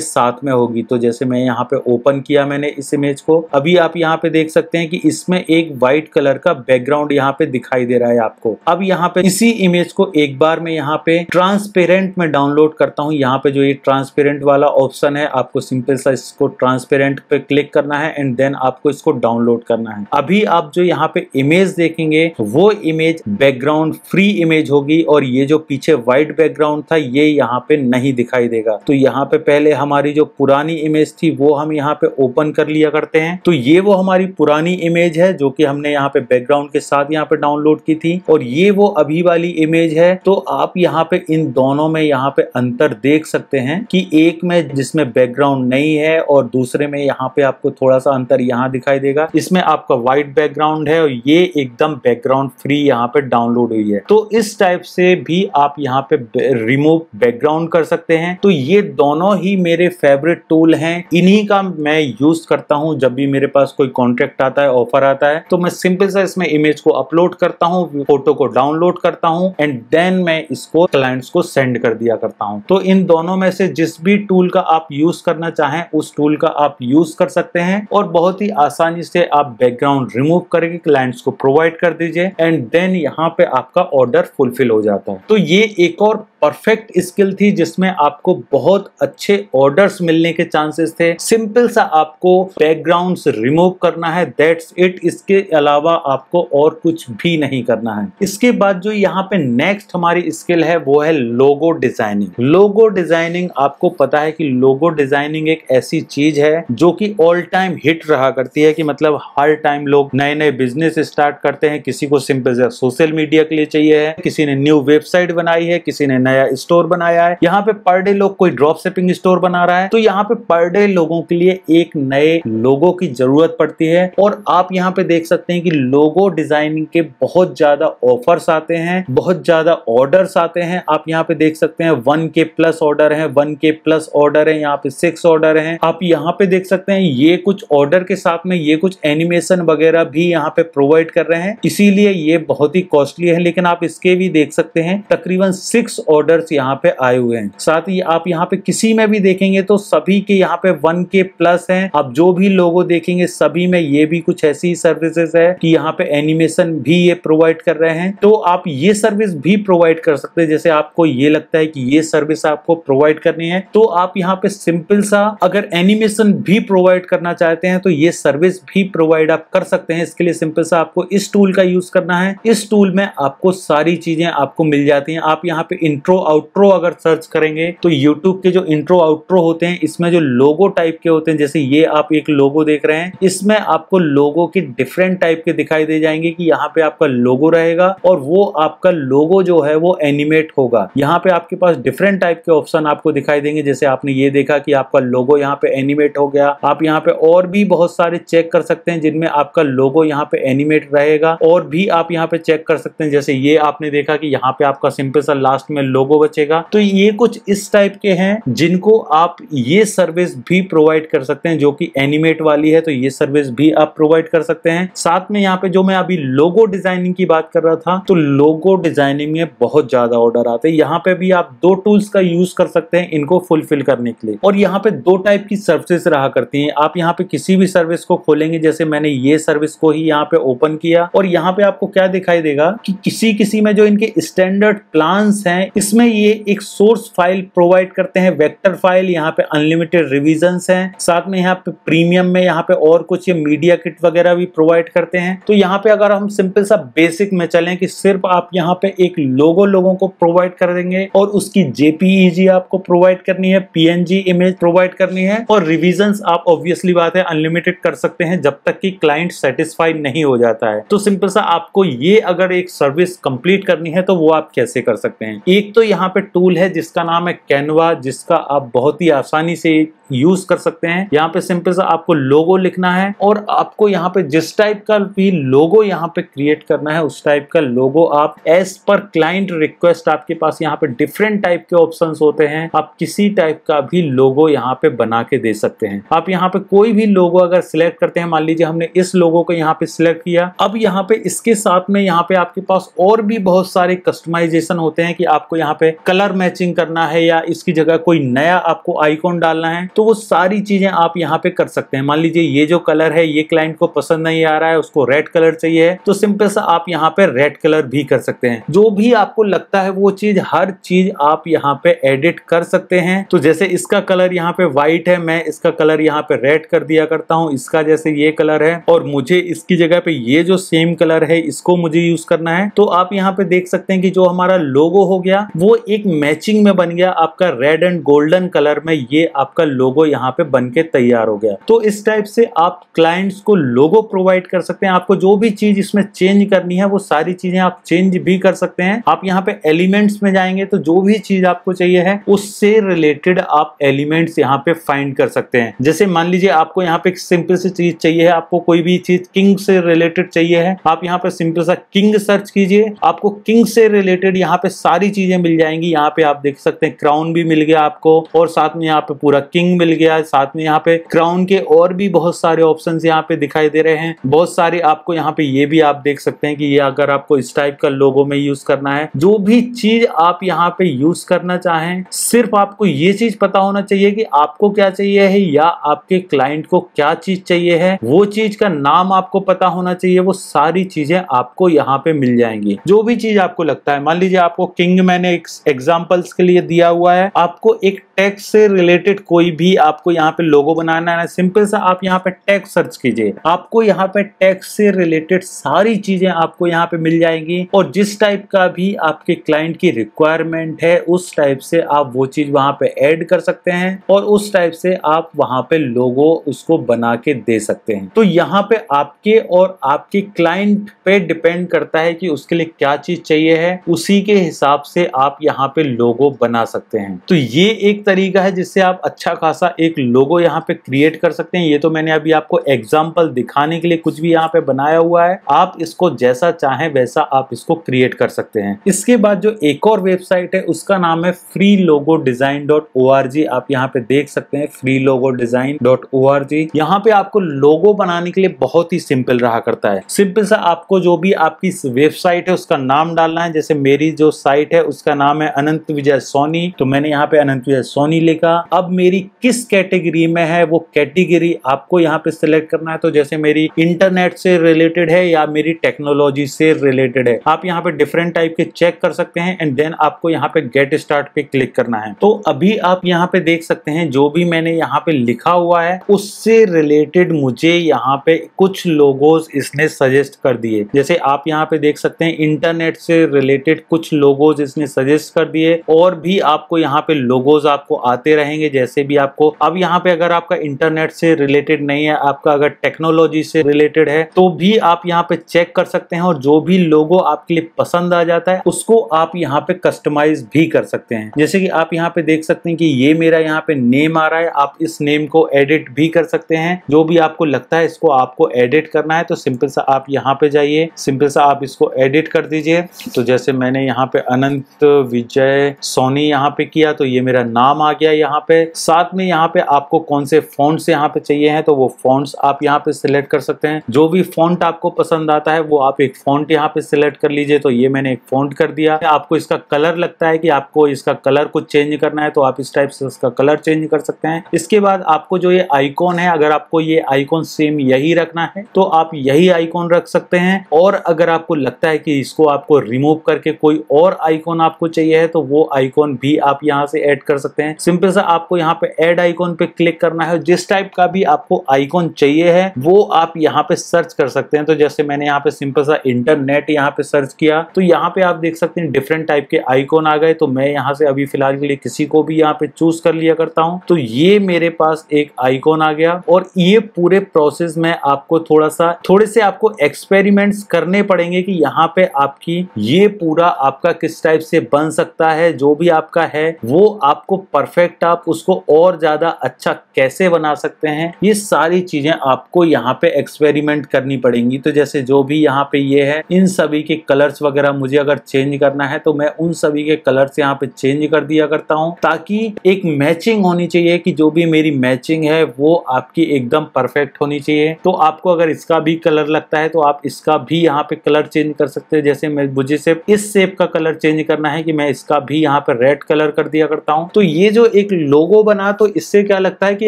साथ में होगी। तो जैसे मैं यहाँ पे ओपन किया मैंने इस इमेज को, अभी आप यहाँ पे देख सकते हैं कि इसमें एक व्हाइट कलर का बैकग्राउंड यहाँ पे दिखाई दे रहा है आपको। अब यहाँ पे इसी इमेज को एक बार में यहाँ पे ट्रांसपेरेंट में डाउनलोड करता हूँ। यहाँ पे जो ये ट्रांसपेरेंट वाला ऑप्शन है, आपको सिंपल सा इसको ट्रांसपेरेंट पे क्लिक करना है एंड देन आपको इसको डाउनलोड करना है। अभी आप जो यहाँ पे इमेज देखेंगे, वो इमेज बैकग्राउंड फ्री इमेज होगी और ये जो पीछे व्हाइट बैकग्राउंड था, ये यहाँ पे नहीं दिखाई देगा। तो यहाँ पे पहले हमारी जो पुरानी इमेज थी, वो हम यहाँ पे ओपन कर लिया करते हैं। तो ये वो हमारी पुरानी इमेज है, जो कि हमने यहाँ पे बैकग्राउंड के साथ यहाँ पे डाउनलोड की थी और ये वो अभी वाली इमेज है तो आप यहाँ पे इन दोनों में यहाँ पे अंतर देख सकते हैं कि एक में जिसमें बैकग्राउंड नहीं है और दूसरे में यहाँ पे आपको थोड़ा सा अंतर यहाँ दिखाई देगा। इसमें आपका व्हाइट बैकग्राउंड है और ये एकदम बैकग्राउंड फ्री यहाँ पे डाउनलोड हुई है। तो इस टाइप से भी आप यहाँ पे रिमूव बैकग्राउंड कर सकते हैं। तो ये दोनों ही मेरे फेवरेट टूल हैं। इन्हीं का मैं यूज़ करता हूँ जब भी मेरे पास कोई कॉन्ट्रैक्ट आता है ऑफ़र आता है। तो मैं सिंपल सा इसमें इमेज को अपलोड करता हूँ फ़ोटो को डाउनलोड डाउनलोड करता हूँ एंड देन मैं इसको क्लाइंट्स को सेंड कर दिया करता हूँ। तो इन दोनों में से जिस भी टूल का आप यूज़ करना चाहें, उस टूल का आप यूज़ कर सकते हैं, और बहुत ही आसानी से आप बैकग्राउंड रिमूव करके क्लाइंट्स को प्रोवाइड कर दीजिए एंड देन यहाँ पे आपका ऑर्डर फुलफिल हो जाता है। तो ये एक और परफेक्ट स्किल थी, जिसमें आपको बहुत अच्छे ऑर्डर्स मिलने के चांसेस थे। सिंपल सा आपको बैकग्राउंड रिमूव करना है दैट्स इट इसके अलावा आपको और कुछ भी नहीं करना है। इसके बाद जो यहाँ पे नेक्स्ट हमारी स्किल है, वो है लोगो डिज़ाइनिंग लोगो डिज़ाइनिंग आपको पता है कि लोगो डिज़ाइनिंग एक ऐसी चीज़ है जो कि ऑल टाइम हिट रहा करती है कि मतलब हर टाइम लोग नए नए बिज़नेस स्टार्ट करते हैं, किसी को सिंपल सोशल मीडिया के लिए चाहिए है, किसी ने न्यू वेबसाइट बनाई है, किसी ने नया स्टोर बनाया है। यहाँ पे पर डे लोग कोई ड्रॉप शिपिंग स्टोर बना रहा है तो यहाँ पे पर डे लोगों के लिए एक नए लोगो की ज़रूरत पड़ती है। और आप यहाँ पे देख सकते हैं कि लोगो डिज़ाइनिंग के बहुत ज़्यादा ऑफर्स आते हैं, बहुत ज़्यादा ऑर्डर्स आते हैं। आप यहाँ पे देख सकते हैं, वन के प्लस ऑर्डर है, वन के प्लस ऑर्डर है, यहाँ पे सिक्स ऑर्डर है। आप यहाँ पे देख सकते हैं, ये कुछ ऑर्डर के साथ में ये कुछ एनिमेशन वगैरह भी यहाँ पे प्रोवाइड कर रहे हैं। इसीलिए ये बहुत ही कॉस्टली है, लेकिन आप इसके भी देख सकते हैं, तकरीबन सिक्स ऑर्डर यहाँ पे आए हुए हैं। साथ ही आप यहाँ पे किसी में भी देखेंगे तो सभी के यहाँ पे वन के प्लस है। आप जो भी लोगो देखेंगे, सभी में ये भी कुछ ऐसी सर्विसेज़ है कि यहाँ पे एनिमेशन भी ये प्रोवाइड कर रहे हैं। तो आप ये सर्विस भी प्रोवाइड कर सकते हैं। जैसे आपको ये लगता है कि ये सर्विस आपको प्रोवाइड करनी है तो आप यहाँ पे सिंपल सा अगर एनिमेशन भी प्रोवाइड करना चाहते हैं तो ये सर्विस भी प्रोवाइड आप कर सकते हैं। इसके लिए सिंपल सा आपको इस टूल का यूज़ करना है। इस टूल में आपको सारी चीज़ें आपको मिल जाती हैं। आप यहाँ पे इंट्रो आउट्रो अगर सर्च करेंगे तो यूट्यूब के जो इंट्रो आउट्रो होते हैं, इसमें जो लोगो टाइप के होते हैं, जैसे ये आप एक लोगो देख रहे हैं, इसमें आपको लोगो के डिफरेंट टाइप के दिखाई दे जाएँगे कि यहाँ पे आपका लोगो रहेगा और वो आपका लोगो जो है वो एनिमेट होगा। यहाँ पे आपके पास डिफरेंट टाइप के ऑप्शन आपको दिखाई देंगे। जैसे आपने ये देखा कि आपका लोगो यहाँ पे एनिमेट हो गया। आप यहाँ पे और भी बहुत सारे चेक कर सकते हैं जिनमें आपका लोगो यहाँ पे एनिमेट रहेगा। और भी आप यहाँ पे चेक कर सकते हैं। जैसे ये आपने देखा कि यहाँ पे आपका सिंपल सा लास्ट में लोगो बचेगा। तो ये कुछ इस टाइप के हैं जिनको आप ये सर्विस भी प्रोवाइड कर सकते हैं, जो कि एनिमेट वाली है। तो ये सर्विस भी आप प्रोवाइड कर सकते हैं। साथ में यहाँ पे जो मैं अभी लोगो डिज़ाइनिंग की बात कर रहा था तो लोगो डिज़ाइनिंग में बहुत ज़्यादा ऑर्डर आते हैं। यहाँ पे भी आप दो टूल्स का यूज़ कर सकते हैं इनको फुलफिल करने के लिए। और यहाँ पे दो टाइप की सर्विसेज़ रहा करती हैं। आप यहाँ पे किसी भी सर्विस को खोलेंगे, जैसे मैंने ये सर्विस को ही यहाँ पे ओपन किया। और यहाँ पे आपको क्या दिखाई देगा कि किसी किसी में जो इनके स्टैंडर्ड प्लान्स हैं, इसमें ये एक सोर्स फ़ाइल प्रोवाइड करते हैं। वेक्टर फ़ाइल यहाँ पे अनलिमिटेड रिविजन है। साथ में यहाँ पे प्रीमियम में यहाँ पे और कुछ ये मीडिया किट वगैरह भी प्रोवाइड करते हैं। तो यहाँ पे अगर हम सिंपल सा बेसिक में चले कि सिर्फ़ आप यहाँ पे एक लोगो लोगों को प्रोवाइड कर देंगे और उसकी जेपीईजी आपको प्रोवाइड करनी है पीएनजी इमेज प्रोवाइड करनी है और रिविजन आप ऑब्वियसली बात है अनलिमिटेड कर सकते हैं जब तक कि क्लाइंट सेटिस्फाइड नहीं हो जाता है। तो सिंपल सा आपको ये अगर एक सर्विस कंप्लीट करनी है तो वो आप कैसे कर सकते हैं? एक तो यहाँ पे टूल है जिसका नाम है कैनवा जिसका आप बहुत ही आसानी से यूज़ कर सकते हैं। यहाँ पे सिंपल सा आपको लोगो लिखना है और आपको यहाँ पे जिस टाइप का भी लोगो यहाँ पे क्रिएट करना है, उस टाइप का लोगो आप एज पर क्लाइंट रिक्वेस्ट आपके पास यहाँ पे डिफरेंट टाइप के ऑप्शन होते हैं। आप किसी टाइप का भी लोगो यहाँ पे बना के दे सकते हैं। आप यहाँ पे कोई भी लोगो अगर सिलेक्ट करते हैं, मान लीजिए हमने इस लोगो को यहाँ पे सिलेक्ट किया। अब यहाँ पे इसके साथ में यहाँ पे आपके पास और भी बहुत सारे कस्टमाइजेशन होते हैं कि आपको यहाँ पे कलर मैचिंग करना है या इसकी जगह कोई नया आपको आइकॉन डालना है तो वो सारी चीज़ें आप यहाँ पे कर सकते हैं। मान लीजिए ये जो कलर है, ये क्लाइंट को पसंद नहीं आ रहा है, उसको रेड कलर चाहिए तो सिंपल सा आप यहाँ पे रेड कलर भी कर सकते हैं। जो भी आपको लगता है वो चीज़, हर चीज़ आप यहाँ पे एडिट कर सकते हैं। तो जैसे इसका कलर यहाँ पे व्हाइट है, मैं इसका कलर यहाँ पे रेड कर दिया करता हूँ। इसका जैसे ये कलर है और मुझे इसकी जगह पे ये जो सेम कलर है, इसको मुझे यूज़ करना है। तो आप यहाँ पे देख सकते हैं कि जो हमारा लोगो हो गया, वो एक मैचिंग में बन गया। आपका रेड एंड गोल्डन कलर में ये आपका लोगो यहाँ पे बन के तैयार हो गया। तो इस टाइप से आप क्लाइंट्स को लोगो प्रोवाइड कर सकते हैं। आपको जो भी चीज़ इसमें चेंज करनी है, वो सारी चीज़ें आप चेंज भी कर सकते हैं आप यहाँ पे एलिमेंट्स में जाएँगे तो जो भी चीज़ आपको चाहिए है उससे रिलेटेड आप एलिमेंट्स यहाँ पे फाइंड कर सकते हैं जैसे मान लीजिए आपको यहाँ पे सिंपल सी चीज़ चाहिए है आपको कोई भी चीज़ किंग से रिलेटेड चाहिए है आप यहाँ पे सिंपल सा किंग सर्च कीजिए आपको किंग से रिलेटेड यहाँ पे सारी चीज़ें मिल जाएँगी यहाँ पे आप देख सकते हैं क्राउन भी मिल गया आपको और साथ में यहाँ पे पूरा किंग मिल गया साथ में यहाँ पे क्राउन के और भी बहुत सारे ऑप्शन यहाँ पे दिखाई दे रहे हैं बहुत सारे आपको यहाँ पे ये भी आप देख सकते हैं कि ये अगर आपको इस टाइप का लोगो में यूज़ करना है। जो भी चीज़ आप यहाँ पे यूज़ करना चाहें, सिर्फ़ आपको ये चीज़ पता होना चाहिए कि आपको क्या चाहिए है या आपके क्लाइंट को क्या चीज़ चाहिए है। वो चीज़ का नाम आपको पता होना चाहिए, वो सारी चीज़ें आपको यहाँ पे मिल जाएँगी। जो भी चीज़ आपको लगता है, मान लीजिए आपको किंग मैंने एग्जाम्पल्स के लिए दिया हुआ है, आपको एक टैक्स से रिलेटेड कोई भी आपको यहाँ पे लोगो बनाना है सिंपल सा आप यहाँ पे टैक्स सर्च कीजिए। आपको यहाँ पे टैक्स से रिलेटेड सारी चीज़ें आपको यहाँ पे मिल जाएँगी। और जिस टाइप का भी आपके क्लाइंट की रिक्वायरमेंट है, उस टाइप से आप वो चीज़ वहाँ पे ऐड कर सकते हैं और उस टाइप से आप वहाँ पे लोगो उसको बना के दे सकते हैं। तो यहाँ पे आपके और आपके क्लाइंट पे डिपेंड करता है कि उसके लिए क्या चीज़ चाहिए है, उसी के हिसाब से आप यहाँ पे लोगो बना सकते हैं। तो ये एक तरीका है जिससे आप अच्छा खासा एक लोगो यहाँ पे क्रिएट कर सकते हैं। ये तो मैंने अभी आपको एग्ज़ाम्पल दिखाने के लिए कुछ भी यहाँ पे बनाया हुआ है। आप इसको जैसा चाहें वैसा आप इसको क्रिएट कर सकते हैं। इसके बाद जो एक और वेबसाइट है, उसका नाम है free logo design dot O R G आप यहाँ पे देख सकते हैं free logo design dot O R G यहाँ पे आपको लोगो बनाने के लिए बहुत ही सिंपल रहा करता है। सिंपल सा आपको जो भी आपकी वेबसाइट है, उसका नाम डालना है। जैसे मेरी जो साइट है, उसका नाम है अनंत विजय सोनी। तो मैंने यहाँ पे अनंत विजय सोनी लिखा। अब मेरी किस कैटेगरी में है, वो कैटेगरी आपको यहाँ पे सिलेक्ट करना है। तो जैसे मेरी इंटरनेट से रिलेटेड है या मेरी टेक्नोलॉजी से रिलेटेड है। आप यहाँ पे डिफरेंट टाइप के चेक कर सकते हैं एंड देन आपको यहाँ पे गेट स्टार्ट पे क्लिक करना है। तो अभी आप यहाँ पे देख सकते हैं, जो भी मैंने यहाँ पे लिखा हुआ है, उससे रिलेटेड मुझे यहाँ पे कुछ लोगोज इसने सजेस्ट कर दिए। जैसे आप यहाँ पे देख सकते हैं इंटरनेट से रिलेटेड कुछ लोगोज इसने सजेस्ट कर दिए और भी आपको यहाँ पे लोगोज आपको आते रहेंगे, जैसे भी आपको। अब यहाँ पे अगर आपका इंटरनेट से रिलेटेड नहीं है, आपका अगर टेक्नोलॉजी से रिलेटेड है तो भी आप यहाँ पे चेक कर सकते हैं और जो भी लोगो आपके लिए पसंद आ जाता है उसको आप यहाँ पे कस्टमाइज भी कर सकते हैं जैसे कि आप यहाँ पे देख सकते हैं कि ये मेरा यहाँ पे नेम आ रहा है आप इस नेम को एडिट भी कर सकते हैं जो भी आपको लगता है इसको आपको एडिट करना है तो सिंपल सा आप यहाँ पे जाइए सिंपल सा आप इसको एडिट कर दीजिए तो जैसे मैंने यहाँ पे अनंत विजय सोनी यहाँ पे किया तो ये मेरा नाम आ गया यहाँ पे साथ में यहाँ पे आपको कौन से फॉन्ट्स यहाँ पे चाहिए हैं तो वो फॉन्ट्स आप यहाँ पे सिलेक्ट कर सकते हैं जो भी फॉन्ट आपको पसंद आता है वो आप एक फॉन्ट यहाँ पे सिलेक्ट कर लीजिए तो ये मैंने एक फॉन्ट कर दिया। आपको इसका कलर लगता है कि आपको इसका कलर कुछ चेंज करना है तो आप इस टाइप से इसका कलर चेंज कर सकते हैं। इसके बाद आपको जो ये आइकॉन है, अगर आपको ये आइकॉन सेम यही रखना है तो आप यही आइकॉन रख सकते हैं। और अगर आपको लगता है कि इसको आपको रिमूव करके कोई और आइकॉन आपको चाहिए है तो वो आइकॉन भी आप यहाँ से ऐड कर सकते हैं। सिंपल सा आपको यहाँ पे ऐड आइकॉन पे क्लिक करना है। जिस टाइप का भी आपको आइकॉन चाहिए है, वो आप यहाँ पे सर्च कर सकते हैं। तो जैसे मैंने यहाँ पे सिंपल सा इंटरनेट यहाँ पे सर्च किया तो यहाँ पे आप देख सकते हैं डिफरेंट टाइप के आइकॉन आ गए। तो मैं यहाँ से अभी फ़िलहाल के लिए किसी को भी यहाँ पे चूज़ कर लिया करता हूँ। तो ये मेरे पास एक आइकॉन आ गया और ये पूरे प्रोसेस में आपको थोड़ा सा थोड़े से आपको एक्सपेरिमेंट्स करने पड़ेंगे कि यहाँ पे आपकी ये पूरा आपका किस टाइप से बन सकता है, जो भी आपका है, वो आपको परफेक्ट आप उसको और ज़्यादा अच्छा कैसे बना सकते हैं। ये सारी चीज़ें आपको यहाँ पे एक्सपेरिमेंट करनी पड़ेंगी। तो जैसे जो भी यहाँ पे ये है, इन सभी के कलर्स वगैरह मुझे अगर चेंज करना है तो मैं उन सभी के कलर्स यहाँ पे चेंज कर दिया करता हूँ, ताकि एक मैचिंग होनी चाहिए कि जो भी मेरी मैचिंग है, वो आपकी एकदम परफेक्ट होनी चाहिए। तो आपको अगर इसका भी कलर लगता है तो आप इसका भी यहाँ पे कलर चेंज कर सकते हैं। जैसे मैं, मुझे सिर्फ़ इस शेप का कलर चेंज करना है कि मैं इसका भी यहाँ पे रेड कलर कर दिया करता हूँ। तो ये जो एक लोगो बना तो इससे क्या लगता है कि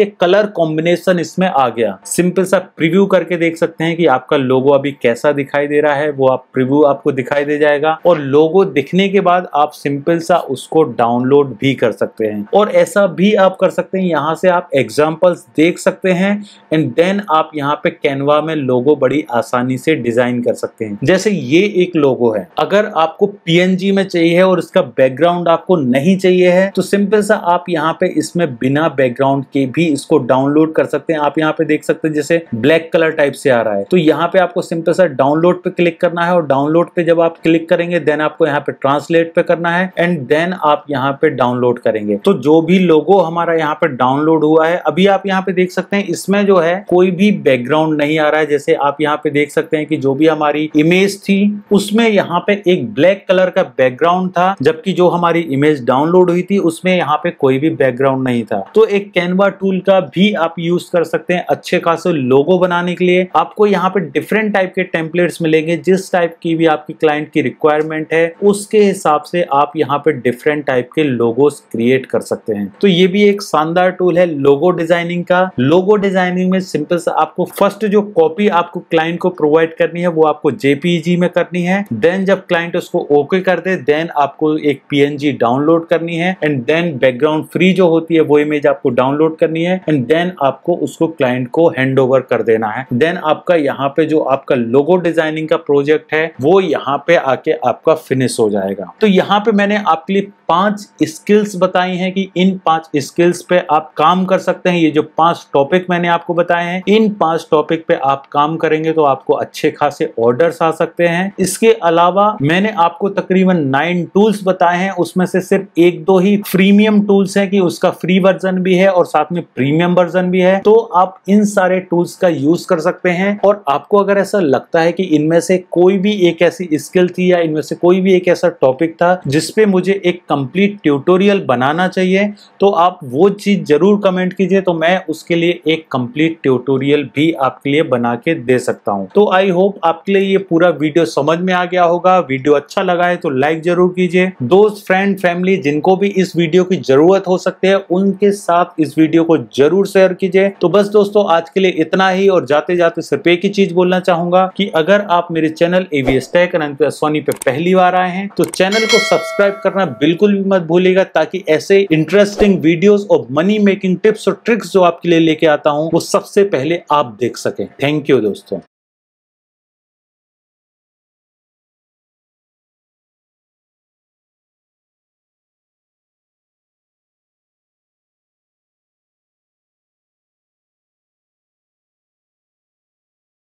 एक कलर कॉम्बिनेशन इसमें आ गया। सिंपल सा प्रीव्यू करके देख सकते हैं कि आपका लोगो अभी कैसा दिखाई दे रहा है, वो आप प्रीव्यू आपको दिखाई दे जाएगा और लोगो दिखने के बाद आप सिंपल सा उसको डाउनलोड भी कर सकते हैं। और ऐसा भी आप कर सकते हैं, यहाँ से आप एग्जाम्पल्स देख सकते हैं एंड देन आप यहाँ पे कैनवा में लोगो बड़ी आसानी से डिज़ाइन कर सकते हैं। जैसे ये एक लोगो है। अगर आपको पीएनजी में चाहिए और इसका बैकग्राउंड आपको नहीं चाहिए है तो सिंपल सा आप यहाँ पे इसमें बिना बैकग्राउंड के भी इसको डाउनलोड कर सकते हैं। आप यहाँ पे देख सकते हैं जैसे ब्लैक कलर टाइप से आ रहा है। तो यहाँ पे आपको सिंपल सा डाउनलोड पे क्लिक करना है और डाउनलोड पे जब आप क्लिक करेंगे देन आपको यहाँ पे ट्रांसलेट पे करना है एंड देन आप यहाँ पे डाउनलोड करेंगे। तो जो भी लोगो हमारा यहाँ पे डाउनलोड हुआ है, अभी आप यहाँ पे देख सकते हैं, इसमें जो है, कोई भी बैकग्राउंड नहीं आ रहा है। जैसे आप यहाँ पे देख सकते हैं कि जो भी हमारी इमेज थी, उसमें यहाँ पे एक ब्लैक कलर का बैकग्राउंड था, जबकि जो हमारी इमेज डाउनलोड हुई थी, उसमें यहाँ पे कोई भी बैकग्राउंड नहीं था। तो एक कैनवा टूल का भी आप यूज़ कर सकते हैं अच्छे खासे लोगो बनाने के लिए। आपको यहाँ पे डिफरेंट टाइप के टेम्पलेट्स मिलेंगे, जिस टाइप की भी आपकी क्लाइंट की रिक्वायरमेंट है, उसके हिसाब से आप यहाँ पे डिफरेंट टाइप के लोगोस क्रिएट कर सकते हैं। तो ये भी एक शानदार टूल है लोगो डिज़ाइनिंग का। लोगो डिज़ाइनिंग में सिंपल सा आपको फ़र्स्ट जो कॉपी आपको क्लाइंट को प्रोवाइड करनी है, वो आपको जेपीजी में करनी है। देन जब क्लाइंट उसको ओके कर दे देन आपको एक पीएनजी डाउनलोड करनी है। एंड देन बैकग्राउंड फ्री जो होती है, वो इमेज आपको डाउनलोड करनी है। एंड देन आपको उसको क्लाइंट को हैंड ओवर कर देना है। देन आपका यहाँ पे जो आपका लोगो डिज़ाइनिंग का प्रोजेक्ट है, वो यहाँ पे आके आपका फिनिश हो जाएगा। तो यहाँ पे मैंने आपके लिए पाँच स्किल्स बताई हैं कि इन पाँच स्किल्स पे आप काम कर सकते हैं। ये जो पाँच टॉपिक मैंने आपको बताए हैं, इन पाँच टॉपिक पे आप काम करेंगे तो आपको अच्छे खासे ऑर्डर्स आ सकते हैं। इसके अलावा मैंने आपको तकरीबन नाइन टूल्स बताए हैं। उसमें से सिर्फ़ एक दो ही प्रीमियम टूल्स हैं कि उसका फ्री वर्जन भी है और साथ में प्रीमियम वर्जन भी है। तो आप इन सारे टूल्स का यूज़ कर सकते हैं और आपको अगर ऐसा लगता है कि इनमें से कोई भी एक ऐसी स्किल थी या इनमें से कोई भी एक ऐसा टॉपिक था जिसपे मुझे एक कंप्लीट ट्यूटोरियल बनाना चाहिए तो आप वो चीज़ ज़रूर कमेंट कीजिए तो मैं उसके लिए एक कंप्लीट ट्यूटोरियल भी आपके लिए बना के दे सकता हूँ। तो आई होप आपके लिए ये पूरा वीडियो समझ में आ गया होगा। वीडियो अच्छा लगा है तो लाइक ज़रूर कीजिए। दोस्त फ्रेंड फैमिली जिनको भी इस वीडियो की ज़रूरत हो सकती है, उनके साथ इस वीडियो को ज़रूर शेयर कीजिए। तो बस दोस्तों, आज के लिए इतना ही और जाते जाते सिर्फ़ एक ही चीज़ बोलना चाहूँगा कि अगर आप मेरे चैनल एवीएस टेक सोनी पे पहली बार आए हैं तो चैनल को सब्सक्राइब करना बिल्कुल भी मत भूलिएगा, ताकि ऐसे इंटरेस्टिंग वीडियोस और मनी मेकिंग टिप्स और ट्रिक्स जो आपके लिए लेके आता हूँ, वो सबसे पहले आप देख सकें। थैंक यू दोस्तों।